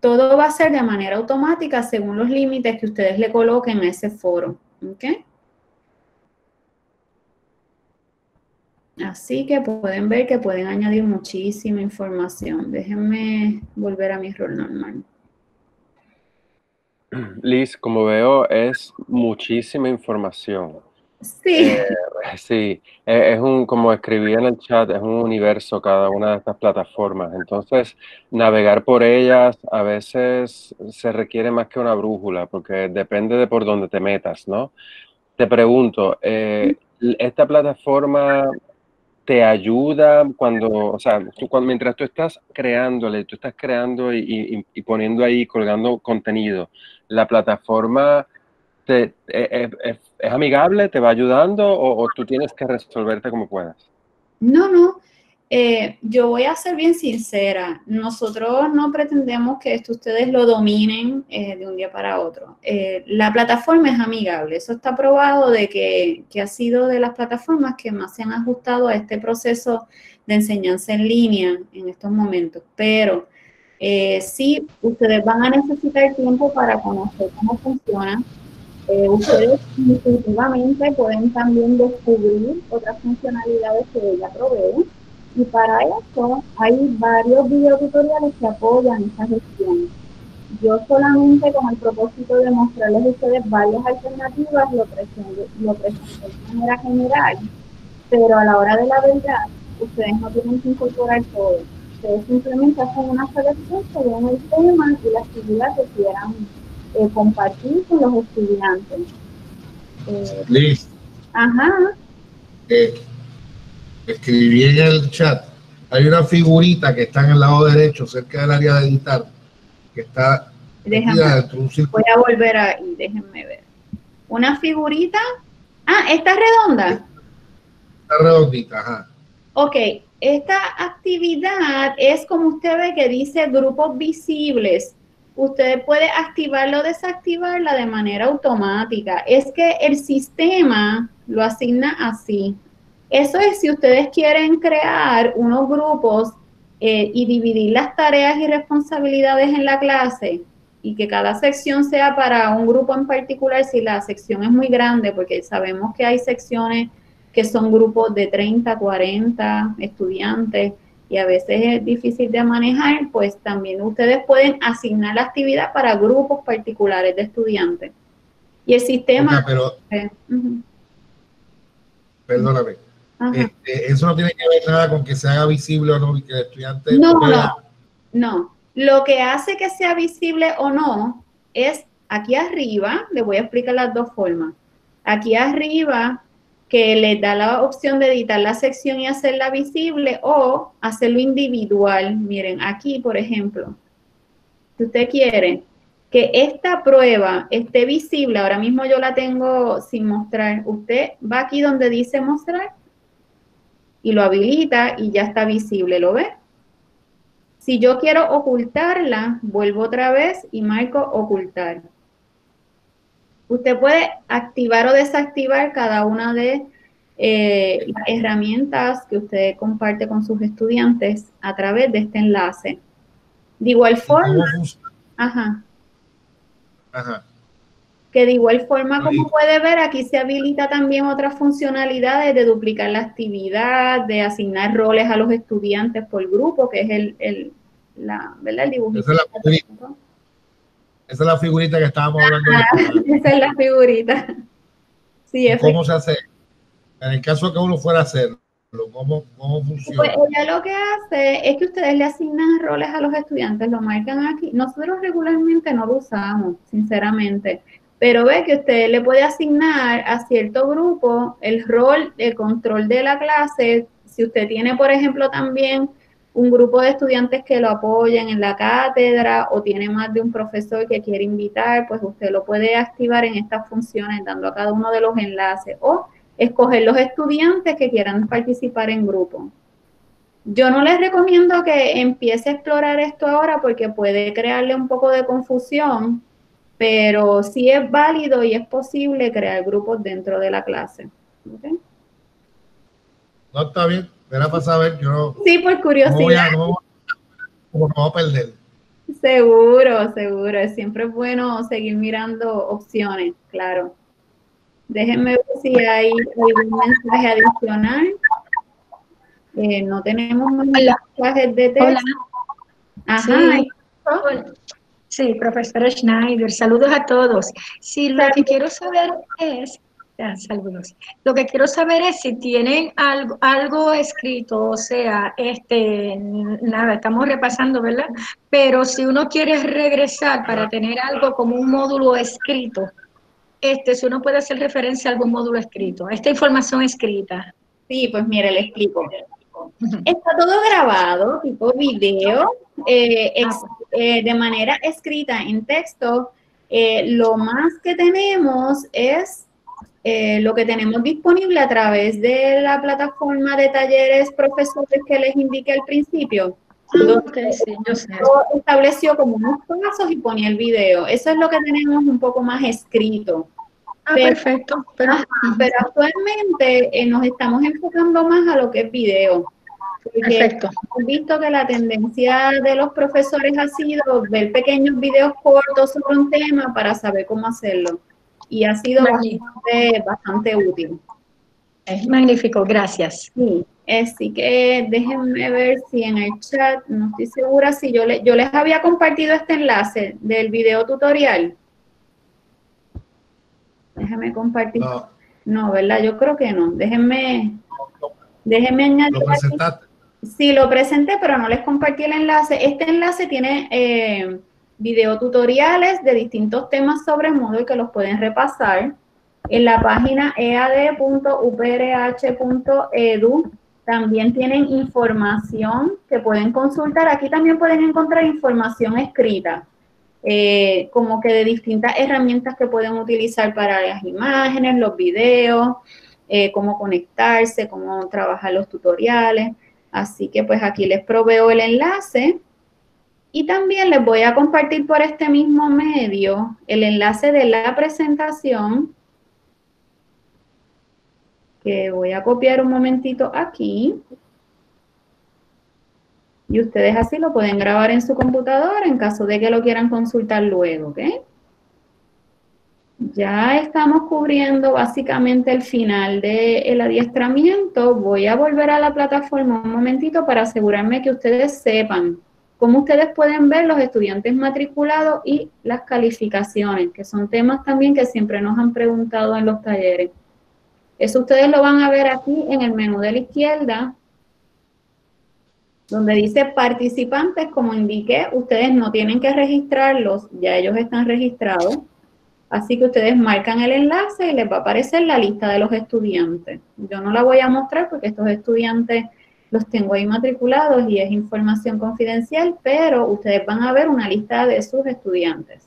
Todo va a ser de manera automática según los límites que ustedes le coloquen a ese foro. ¿ok?, Así que pueden ver que pueden añadir muchísima información. Déjenme volver a mi rol normal. Liz, como veo, es muchísima información. Sí. Eh, sí, e, es un, como escribí en el chat, es un universo cada una de estas plataformas. Entonces, navegar por ellas a veces se requiere más que una brújula, porque depende de por dónde te metas, ¿no? Te pregunto, eh, ¿esta plataforma te ayuda cuando, o sea, tú, cuando, mientras tú estás creándole, tú estás creando y, poniendo ahí, colgando contenido, la plataforma te, e, e, e, es, amigable, te va ayudando o, tú tienes que resolverte como puedas? No, no, eh, yo voy a ser bien sincera, nosotros no pretendemos que esto ustedes lo dominen eh, de un día para otro. Eh, la plataforma es amigable, eso está probado de que, ha sido de las plataformas que más se han ajustado a este proceso de enseñanza en línea en estos momentos, pero sí, ustedes van a necesitar tiempo para conocer cómo funciona. ustedes definitivamente pueden también descubrir otras funcionalidades que ella provee y para eso hay varios videotutoriales que apoyan esta gestión. Yo solamente con el propósito de mostrarles a ustedes varias alternativas lo presenté de manera general, pero a la hora de la verdad, ustedes no tienen que incorporar todo. Ustedes simplemente hacen una selección según el tema y la actividad que quieran eh, compartir con los estudiantes. Eh, Liz. Ajá. Eh, escribí en el chat, hay una figurita que está en el lado derecho, cerca del área de editar, que está Déjame, voy a volver ahí, déjenme ver. Una figurita. Ah, está redonda. Está redondita, ajá. Ok, esta actividad es como usted ve que dice grupos visibles. Usted puede activarlo o desactivarla de manera automática. Es que el sistema lo asigna así. Eso es si ustedes quieren crear unos grupos eh, y dividir las tareas y responsabilidades en la clase y que cada sección sea para un grupo en particular si la sección es muy grande, porque sabemos que hay secciones que son grupos de 30, 40 estudiantes y a veces es difícil de manejar, pues también ustedes pueden asignar la actividad para grupos particulares de estudiantes. Y el sistema... pero, Perdóname, este, eso no tiene que ver nada con que se haga visible o no y que el estudiante no, no, no. Lo que hace que sea visible o no es aquí arriba, le voy a explicar las dos formas. Aquí arriba, que le da la opción de editar la sección y hacerla visible o hacerlo individual. Miren, aquí, por ejemplo, si usted quiere que esta prueba esté visible, ahora mismo yo la tengo sin mostrar, usted va aquí donde dice mostrar y lo habilita y ya está visible, ¿lo ve? Si yo quiero ocultarla, vuelvo otra vez y marco ocultar. Usted puede activar o desactivar cada una de eh, las herramientas que usted comparte con sus estudiantes a través de este enlace. De igual forma, ajá. Ajá que de igual forma, como puede ver, aquí se habilita también otras funcionalidades de duplicar la actividad, de asignar roles a los estudiantes por grupo, que es el, el la, ¿verdad? el dibujito. Esa es, la figurita, que estábamos hablando. esa es la figurita. Sí, ¿Cómo se hace? En el caso que uno fuera a hacerlo, ¿cómo, cómo funciona? Pues ella lo que hace es que ustedes le asignan roles a los estudiantes, lo marcan aquí. Nosotros regularmente no lo usamos, sinceramente pero ve que usted le puede asignar a cierto grupo el rol de control de la clase. Si usted tiene, por ejemplo, también un grupo de estudiantes que lo apoyen en la cátedra o tiene más de un profesor que quiere invitar, pues usted lo puede activar en estas funciones dando a cada uno de los enlaces o escoger los estudiantes que quieran participar en grupo. Yo no les recomiendo que empiece a explorar esto ahora porque puede crearle un poco de confusión pero sí es válido y es posible crear grupos dentro de la clase. No, está bien, era para saber, yo Sí, por curiosidad. No voy a, perder. Seguro, seguro, siempre es bueno seguir mirando opciones, claro. Déjenme ver si hay algún mensaje adicional. Eh, no tenemos mensajes de texto. Ajá. Sí, profesora Schneider, saludos a todos. Sí, lo que quiero saber es, saludos, lo que quiero saber es si tienen algo, algo escrito, o sea, este, nada, estamos repasando, ¿verdad? Pero si uno quiere regresar para tener algo como un módulo escrito, este, si uno puede hacer referencia a algún módulo escrito, esta información escrita. Sí, pues mire, le explico. Está todo grabado, tipo video, eh, eh, de manera escrita en texto. Eh, lo más que tenemos es lo que tenemos disponible a través de la plataforma de talleres profesores que les indiqué al principio. Ah, estableció como unos pasos y ponía el video. Eso es lo que tenemos un poco más escrito. Ah, perfecto. Pero, actualmente nos estamos enfocando más a lo que es video. Perfecto. Hemos visto que la tendencia de los profesores ha sido ver pequeños videos cortos sobre un tema para saber cómo hacerlo. Y ha sido bastante, útil. Es magnífico, gracias. Sí, así que déjenme ver si en el chat, no estoy segura si yo, le, yo les había compartido este enlace del video tutorial. Déjenme compartir. No. no, ¿verdad? Yo creo que no. Déjenme, déjenme añadir. Sí, lo presenté, pero no les compartí el enlace. Este enlace tiene eh, videotutoriales de distintos temas sobre Moodle que los pueden repasar. En la página ead.uprh.edu también tienen información que pueden consultar. Aquí también pueden encontrar información escrita, eh, como que de distintas herramientas que pueden utilizar para las imágenes, los videos, eh, cómo conectarse, cómo trabajar los tutoriales. Así que pues aquí les proveo el enlace y también les voy a compartir por este mismo medio el enlace de la presentación que voy a copiar un momentito aquí. Y ustedes así lo pueden grabar en su computadora en caso de que lo quieran consultar luego, ¿ok? Ya estamos cubriendo básicamente el final del adiestramiento. Voy a volver a la plataforma un momentito para asegurarme que ustedes sepan cómo ustedes pueden ver los estudiantes matriculados y las calificaciones, que son temas también que siempre nos han preguntado en los talleres. Eso ustedes lo van a ver aquí en el menú de la izquierda, donde dice participantes, como indiqué, ustedes no tienen que registrarlos, ya ellos están registrados. Así que ustedes marcan el enlace y les va a aparecer la lista de los estudiantes. Yo no la voy a mostrar porque estos estudiantes los tengo ahí matriculados y es información confidencial, pero ustedes van a ver una lista de sus estudiantes.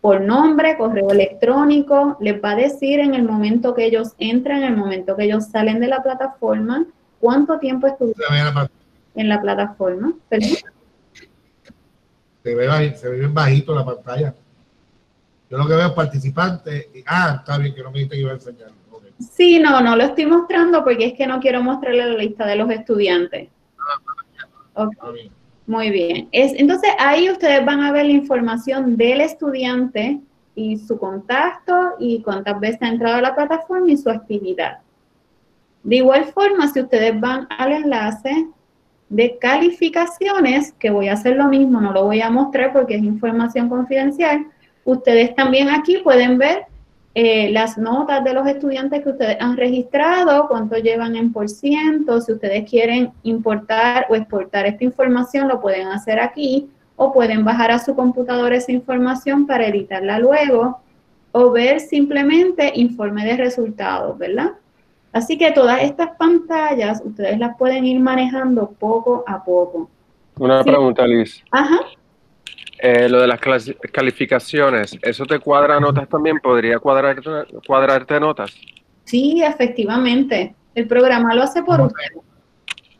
Por nombre, correo electrónico, les va a decir en el momento que ellos entran, en el momento que ellos salen de la plataforma, cuánto tiempo estuvieron en la plataforma. Se ve, se ve bajito la pantalla. Yo lo que veo es participantes. ah, está bien, que no me dijiste que iba a enseñar. Sí, no, no lo estoy mostrando porque es que no quiero mostrarle la lista de los estudiantes. Muy bien. Es, entonces ahí ustedes van a ver la información del estudiante y su contacto y cuántas veces ha entrado a la plataforma y su actividad. De igual forma, si ustedes van al enlace de calificaciones, que voy a hacer lo mismo, no lo voy a mostrar porque es información confidencial, Ustedes también aquí pueden ver eh, las notas de los estudiantes que ustedes han registrado, cuánto llevan en por ciento, si ustedes quieren importar o exportar esta información, lo pueden hacer aquí o pueden bajar a su computadora esa información para editarla luego o ver simplemente informe de resultados, ¿verdad? Así que todas estas pantallas ustedes las pueden ir manejando poco a poco. Una pregunta, Liz. Ajá. Eh, lo de las calificaciones, ¿eso te cuadra notas también? ¿Podría cuadrarte, cuadrarte notas? Sí, efectivamente. El programa lo hace por usted.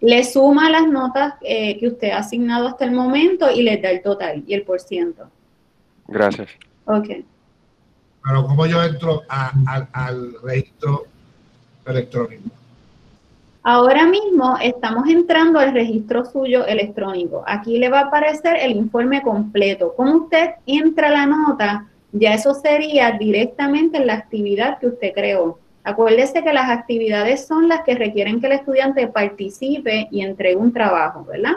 Le suma las notas eh, que usted ha asignado hasta el momento y le da el total y el por ciento. Gracias. Ok. Pero ¿cómo yo entro al registro electrónico? Ahora mismo estamos entrando al registro suyo electrónico. Aquí le va a aparecer el informe completo. Como usted entra la nota, ya eso sería directamente en la actividad que usted creó. Acuérdese que las actividades son las que requieren que el estudiante participe y entregue un trabajo, ¿verdad?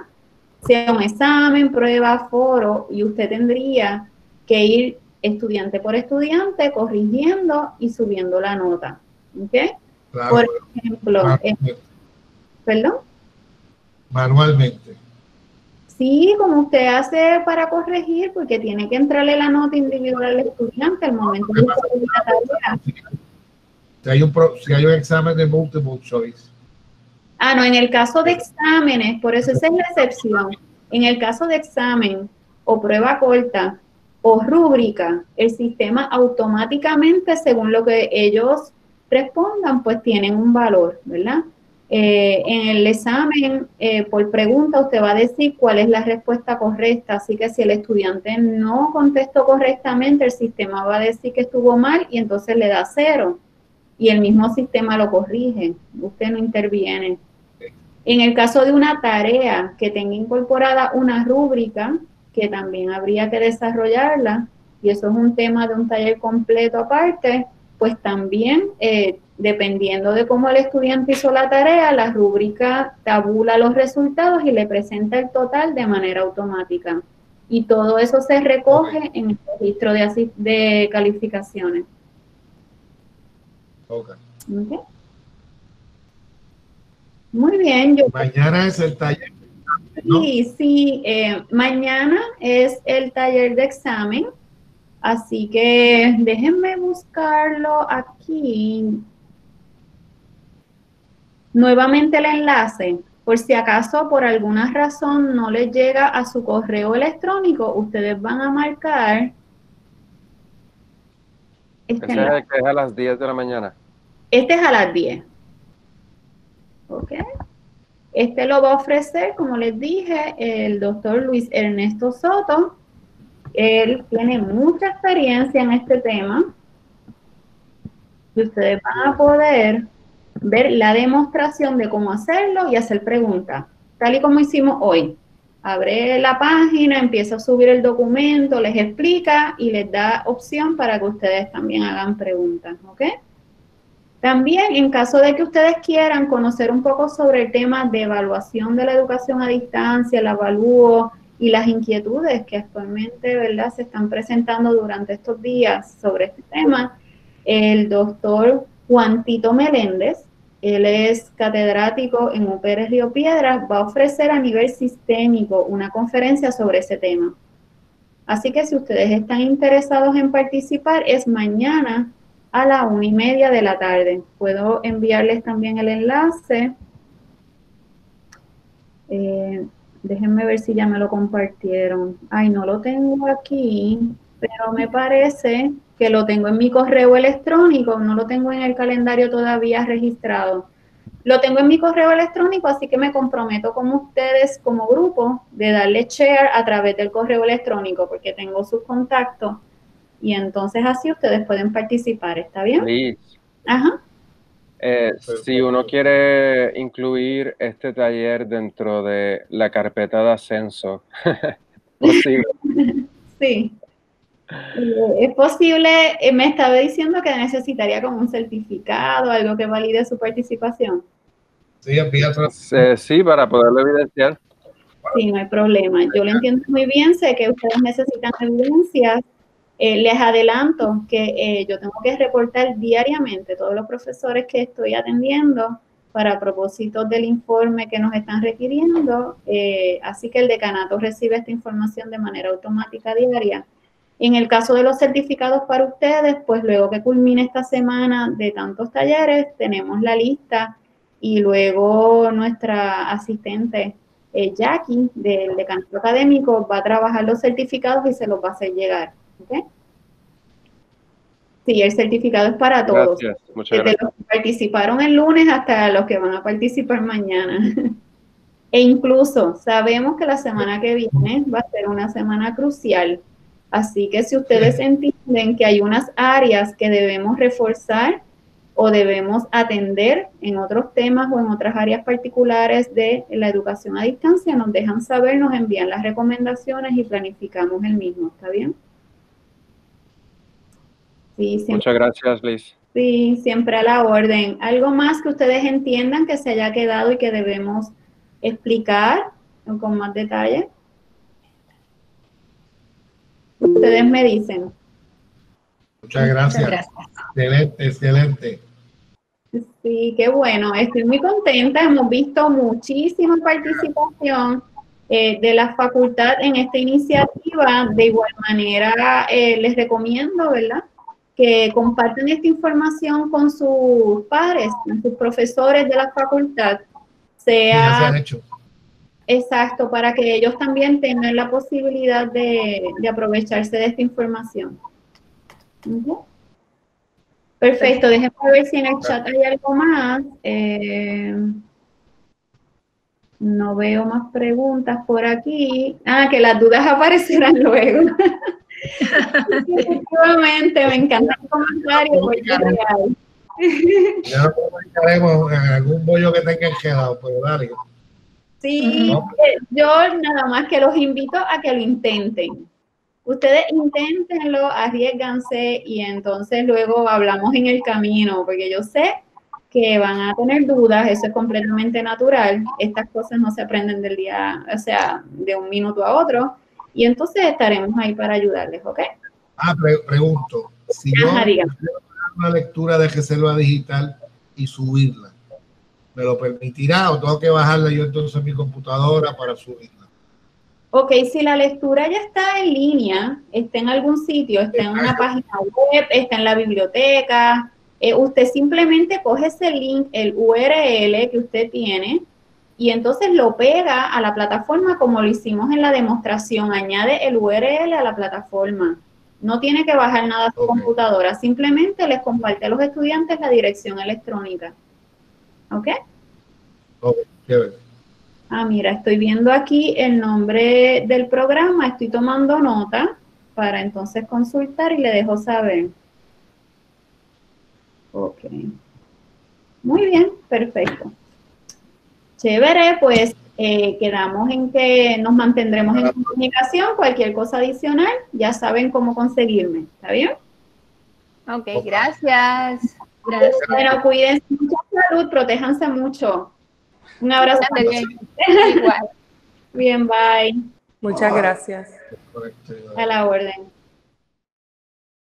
Sea un examen, prueba, foro, y usted tendría que ir estudiante por estudiante corrigiendo y subiendo la nota. ¿Ok? por ejemplo, ¿Perdón? Manualmente. Sí, como usted hace para corregir, porque tiene que entrarle la nota individual al estudiante al momento de la tarea. Si hay, un, si hay un examen de multiple choice Ah, no, en el caso de exámenes, por eso esa es la excepción. En el caso de examen o prueba corta o rúbrica, el sistema automáticamente, según lo que ellos respondan, pues tienen un valor, ¿verdad? Eh, en el examen, eh, por pregunta, usted va a decir cuál es la respuesta correcta. Así que si el estudiante no contestó correctamente, el sistema va a decir que estuvo mal y entonces le da cero. Y el mismo sistema lo corrige. Usted no interviene. En el caso de una tarea que tenga incorporada una rúbrica, que también habría que desarrollarla, y eso es un tema de un taller completo aparte, pues también, eh, dependiendo de cómo el estudiante hizo la tarea, la rúbrica tabula los resultados y le presenta el total de manera automática. Y todo eso se recoge en el registro de, de calificaciones. Okay. Muy bien. Yo... Mañana es el taller. Sí, sí, eh, mañana es el taller de examen. Así que déjenme buscarlo aquí. Nuevamente el enlace. Por si acaso por alguna razón no les llega a su correo electrónico, ustedes van a marcar. Este es el que es a las 10 de la mañana. Este es a las 10. ¿Ok? Este lo va a ofrecer, como les dije, el doctor Luis Ernesto Soto él tiene mucha experiencia en este tema y ustedes van a poder ver la demostración de cómo hacerlo y hacer preguntas, tal y como hicimos hoy. Abre la página, empieza a subir el documento, les explica y les da opción para que ustedes también hagan preguntas, ¿ok? También, en caso de que ustedes quieran conocer un poco sobre el tema de evaluación de la educación a distancia, el avalúo, y las inquietudes que actualmente ¿verdad? se están presentando durante estos días sobre este tema, el doctor Juan Tito Meléndez, él es catedrático en UPR Río Piedras, va a ofrecer a nivel sistémico una conferencia sobre ese tema. Así que si ustedes están interesados en participar, es mañana a la una y media de la tarde. Puedo enviarles también el enlace. Eh, Déjenme ver si ya me lo compartieron. Ay, no lo tengo aquí, pero me parece que lo tengo en mi correo electrónico, no lo tengo en el calendario todavía registrado. Lo tengo en mi correo electrónico, así que me comprometo con ustedes como grupo de darle share a través del correo electrónico, porque tengo sus contactos y entonces así ustedes pueden participar, ¿está bien? Sí. Ajá. Eh, si uno quiere incluir este taller dentro de la carpeta de ascenso, posible. Sí. Eh, es posible, eh, me estaba diciendo que necesitaría como un certificado, algo que valide su participación. Sí, sí, para poderlo evidenciar. Sí, no hay problema. Yo lo entiendo muy bien, sé que ustedes necesitan evidencias eh, les adelanto que eh, yo tengo que reportar diariamente todos los profesores que estoy atendiendo para propósitos del informe que nos están requiriendo, eh, así que el decanato recibe esta información de manera automática diaria. En el caso de los certificados para ustedes, pues luego que culmine esta semana de tantos talleres, tenemos la lista y luego nuestra asistente Jackie del decanato académico va a trabajar los certificados y se los va a hacer llegar. Sí, el certificado es para todos. Desde los que participaron el lunes hasta los que van a participar mañana. e incluso sabemos que la semana que viene va a ser una semana crucial. Así que si ustedes entienden que hay unas áreas que debemos reforzar o debemos atender en otros temas o en otras áreas particulares de la educación a distancia, nos dejan saber, nos envían las recomendaciones y planificamos el mismo. ¿Está bien? Muchas gracias, Liz. Sí, siempre a la orden. ¿Algo más que ustedes entiendan que se haya quedado y que debemos explicar con más detalle? Ustedes me dicen. Muchas gracias. Excelente, excelente. Sí, qué bueno. Estoy muy contenta. Hemos visto muchísima participación eh, de la facultad en esta iniciativa. De igual manera, eh, les recomiendo, ¿verdad? que compartan esta información con sus pares, con sus profesores de la facultad. sea exacto para que ellos también tengan la posibilidad de, aprovecharse de esta información. Perfecto, déjenme ver si en el chat hay algo más. Eh, no veo más preguntas por aquí. Ah, que las dudas aparecerán luego. Efectivamente, me encanta el comentario Ya lo comunicaremos en algún bollo que tenga quedado, pero dale. Sí, eh, yo nada más que los invito a que lo intenten. Ustedes inténtenlo, arriesganse y entonces luego hablamos en el camino, porque yo sé que van a tener dudas, eso es completamente natural. Estas cosas no se aprenden del día, o sea, de un minuto a otro. Y entonces estaremos ahí para ayudarles, ¿ok? Ah, pregunto. Si yo una lectura de reserva digital y subirla, ¿me lo permitirá o tengo que bajarla yo entonces en mi computadora para subirla? Ok, si la lectura ya está en línea, está en algún sitio, está en una página web, está en la biblioteca, eh, usted simplemente coge ese link, el URL que usted tiene, y entonces lo pega a la plataforma como lo hicimos en la demostración. Añade el URL a la plataforma. No tiene que bajar nada a su computadora, simplemente les comparte a los estudiantes la dirección electrónica. ¿Ok? Ok, Ah, mira, estoy viendo aquí el nombre del programa, estoy tomando nota para entonces consultar y le dejo saber. Ok. Muy bien, perfecto. Chévere, pues eh, quedamos en que nos mantendremos en comunicación. Cualquier cosa adicional, ya saben cómo conseguirme. ¿Está bien? Ok, gracias. Gracias. Bueno, cuídense mucha salud, protéjanse mucho. Un abrazo. Bien. Igual. Bien, bye. Muchas gracias. A la orden.